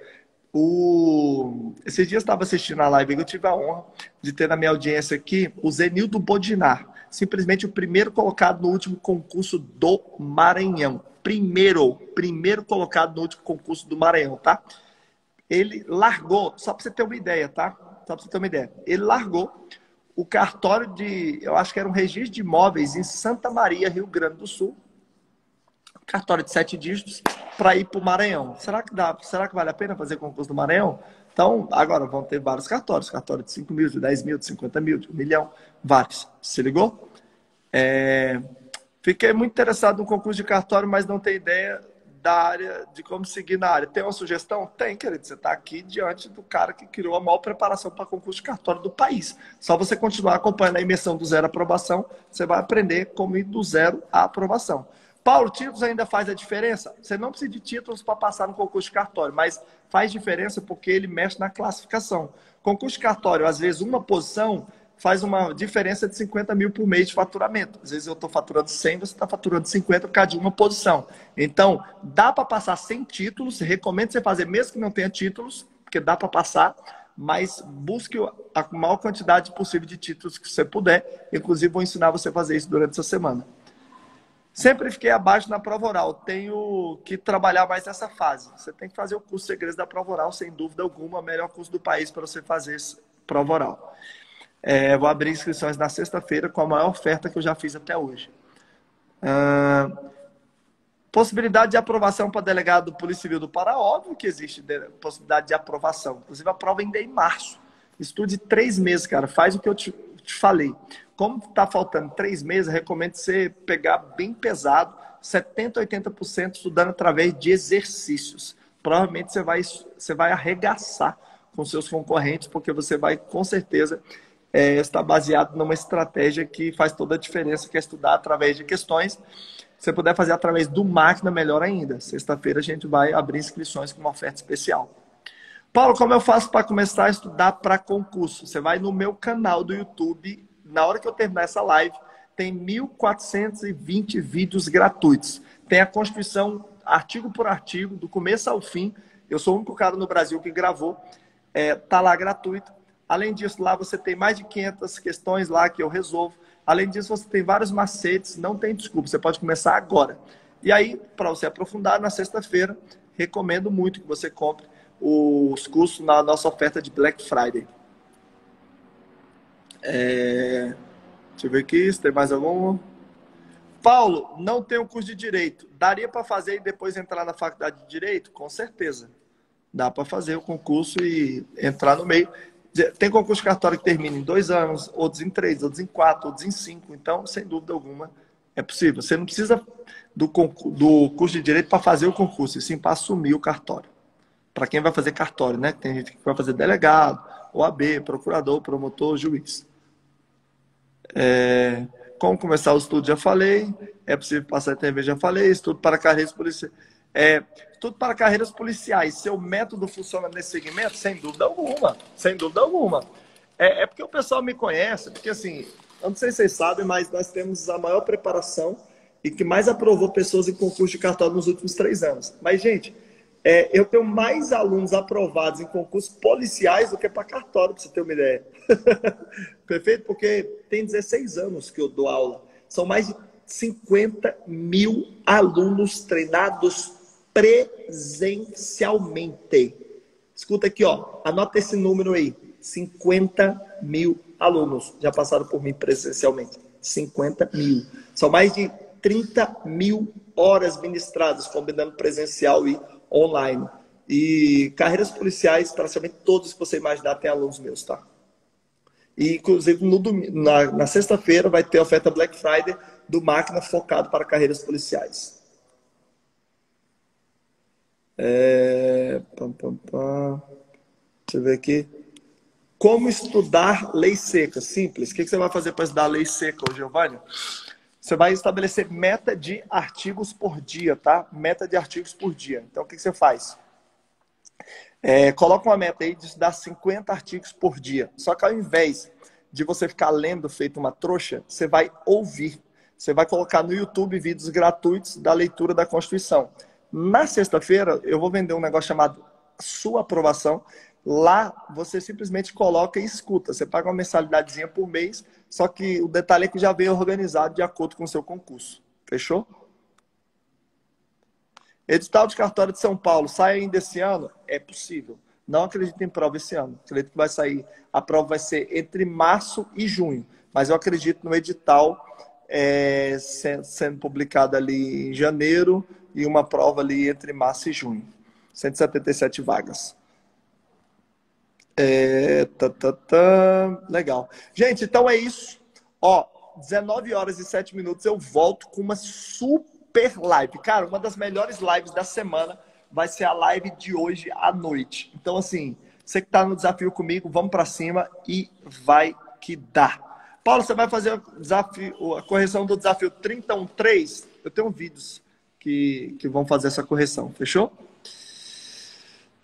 O... Esses dias estava assistindo a live e eu tive a honra de ter na minha audiência aqui o Zenildo Bodinar, simplesmente o primeiro colocado no último concurso do Maranhão. Primeiro, primeiro colocado no último concurso do Maranhão, tá? Ele largou, só para você ter uma ideia, tá? Só para você ter uma ideia. Ele largou o cartório de, eu acho que era um registro de imóveis em Santa Maria, Rio Grande do Sul. Cartório de sete dígitos para ir para o Maranhão. Será que dá? Será que vale a pena fazer concurso do Maranhão? Então, agora vão ter vários cartórios. Cartório de 5 mil, de 10 mil, de 50 mil, de 1 milhão, vários. Se ligou? É... Fiquei muito interessado no concurso de cartório, mas não tenho ideia da área, de como seguir na área. Tem uma sugestão? Tem, querido. Você está aqui diante do cara que criou a maior preparação para concurso de cartório do país. Só você continuar acompanhando a imersão do zero à aprovação, você vai aprender como ir do zero à aprovação. Paulo, títulos ainda faz a diferença? Você não precisa de títulos para passar no concurso de cartório, mas faz diferença porque ele mexe na classificação. Concurso de cartório, às vezes, uma posição faz uma diferença de 50 mil por mês de faturamento. Às vezes eu estou faturando 100, você está faturando 50 por causa de uma posição. Então, dá para passar sem títulos, recomendo você fazer mesmo que não tenha títulos, porque dá para passar, mas busque a maior quantidade possível de títulos que você puder. Inclusive, vou ensinar você a fazer isso durante essa semana. Sempre fiquei abaixo na prova oral. Tenho que trabalhar mais nessa fase. Você tem que fazer o curso Segredos da Prova Oral, sem dúvida alguma, melhor curso do país para você fazer prova oral. É, vou abrir inscrições na sexta-feira com a maior oferta que eu já fiz até hoje. Possibilidade de aprovação para delegado do Polícia Civil do Pará, óbvio que existe possibilidade de aprovação. Inclusive, a prova ainda é em março. Estude três meses, cara. Faz o que eu te, te falei. Como está faltando três meses, recomendo você pegar bem pesado, 70%, 80% estudando através de exercícios. Provavelmente você vai, você vai arregaçar com seus concorrentes, porque você vai, com certeza, é, está baseado numa estratégia que faz toda a diferença, que é estudar através de questões. Se você puder fazer através do máquina, melhor ainda. Sexta-feira a gente vai abrir inscrições com uma oferta especial. Paulo, como eu faço para começar a estudar para concurso? Você vai no meu canal do YouTube. Na hora que eu terminar essa live, tem 1.420 vídeos gratuitos. Tem a Constituição, artigo por artigo, do começo ao fim. Eu sou o único cara no Brasil que gravou. É, tá lá gratuito. Além disso, lá você tem mais de 500 questões lá que eu resolvo. Além disso, você tem vários macetes, não tem desculpa, você pode começar agora. E aí, para você aprofundar, na sexta-feira, recomendo muito que você compre os cursos na nossa oferta de Black Friday. É... Deixa eu ver aqui se tem mais algum. Paulo, não tenho curso de Direito. Daria para fazer e depois entrar na faculdade de Direito? Com certeza. Dá para fazer o concurso e entrar no meio. Tem concurso cartório que termina em dois anos, outros em três, outros em quatro, outros em cinco. Então, sem dúvida alguma, é possível. Você não precisa do, do curso de direito para fazer o concurso, e sim para assumir o cartório. Para quem vai fazer cartório, né? Tem gente que vai fazer delegado, OAB, procurador, promotor, juiz. É, como começar o estudo, já falei. É possível passar a TV, já falei. Estudo para carreiras policiais. É, tudo para carreiras policiais. Seu método funciona nesse segmento? Sem dúvida alguma. Sem dúvida alguma. É, é porque o pessoal me conhece, porque assim, eu não sei se vocês sabem, mas nós temos a maior preparação e que mais aprovou pessoas em concurso de cartório nos últimos três anos. Mas, gente, é, eu tenho mais alunos aprovados em concursos policiais do que para cartório, para você ter uma ideia. Perfeito? Porque tem 16 anos que eu dou aula. São mais de 50 mil alunos treinados presencialmente. Escuta aqui, ó. Anota esse número aí. 50 mil alunos já passaram por mim presencialmente. 50 mil. São mais de 30 mil horas ministradas, combinando presencial e online. E carreiras policiais, praticamente todos que você imaginar, tem alunos meus, tá? E, inclusive, no na, na sexta-feira vai ter a oferta Black Friday do Máquina focado para carreiras policiais. É... Pam. Deixa eu ver aqui. Como estudar lei seca? Simples. O que você vai fazer para estudar lei seca, Giovanni? Você vai estabelecer meta de artigos por dia, tá? Meta de artigos por dia. Então, o que você faz? É, coloca uma meta aí de estudar 50 artigos por dia. Só que ao invés de você ficar lendo feito uma trouxa, você vai ouvir. Você vai colocar no YouTube vídeos gratuitos da leitura da Constituição. Na sexta-feira, eu vou vender um negócio chamado Sua Aprovação. Lá, você simplesmente coloca e escuta. Você paga uma mensalidadezinha por mês, só que o detalhe é que já vem organizado de acordo com o seu concurso. Fechou? Edital de cartório de São Paulo, sai ainda esse ano? É possível. Não acredito em prova esse ano. Acredito que vai sair. A prova vai ser entre março e junho. Mas eu acredito no edital é, sendo publicado ali em janeiro e uma prova ali entre março e junho. 177 vagas. É, tá, tá, tá. Legal. Gente, então é isso. Ó, 19 horas e 7 minutos eu volto com uma super live. Cara, uma das melhores lives da semana vai ser a live de hoje à noite. Então, assim, você que está no desafio comigo, vamos para cima e vai que dá. Paulo, você vai fazer desafio, a correção do desafio 313? Eu tenho vídeos que, que vão fazer essa correção, fechou?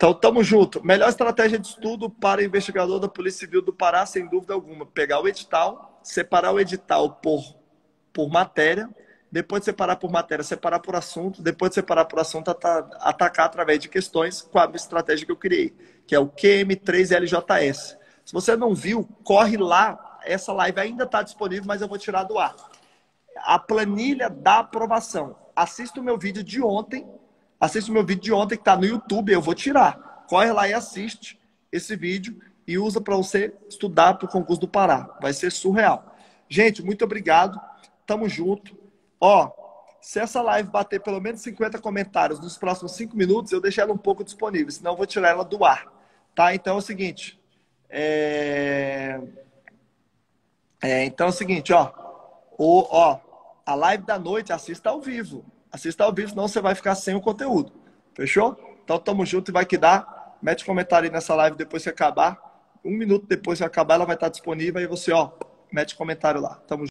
Então, tamo junto. Melhor estratégia de estudo para investigador da Polícia Civil do Pará, sem dúvida alguma. Pegar o edital, separar o edital por, por matéria, depois de separar por matéria, separar por assunto, depois de separar por assunto, atacar através de questões com a estratégia que eu criei, que é o QM3LJS. Se você não viu, corre lá. Essa live ainda está disponível, mas eu vou tirar do ar. A planilha da aprovação. Assista o meu vídeo de ontem, Assiste meu vídeo de ontem que está no YouTube, eu vou tirar. Corre lá e assiste esse vídeo e usa para você estudar para o concurso do Pará. Vai ser surreal. Gente, muito obrigado. Tamo junto. Ó, se essa live bater pelo menos 50 comentários nos próximos 5 minutos, eu deixo ela um pouco disponível, senão eu vou tirar ela do ar. Tá? Então é o seguinte. É... É, então é o seguinte, ó. O, ó. A live da noite assista ao vivo. Assista ao vivo, senão você vai ficar sem o conteúdo. Fechou? Então tamo junto e vai que dá. Mete comentário aí nessa live depois que acabar. Um minuto depois que acabar, ela vai estar disponível. Aí você, ó, mete comentário lá. Tamo junto.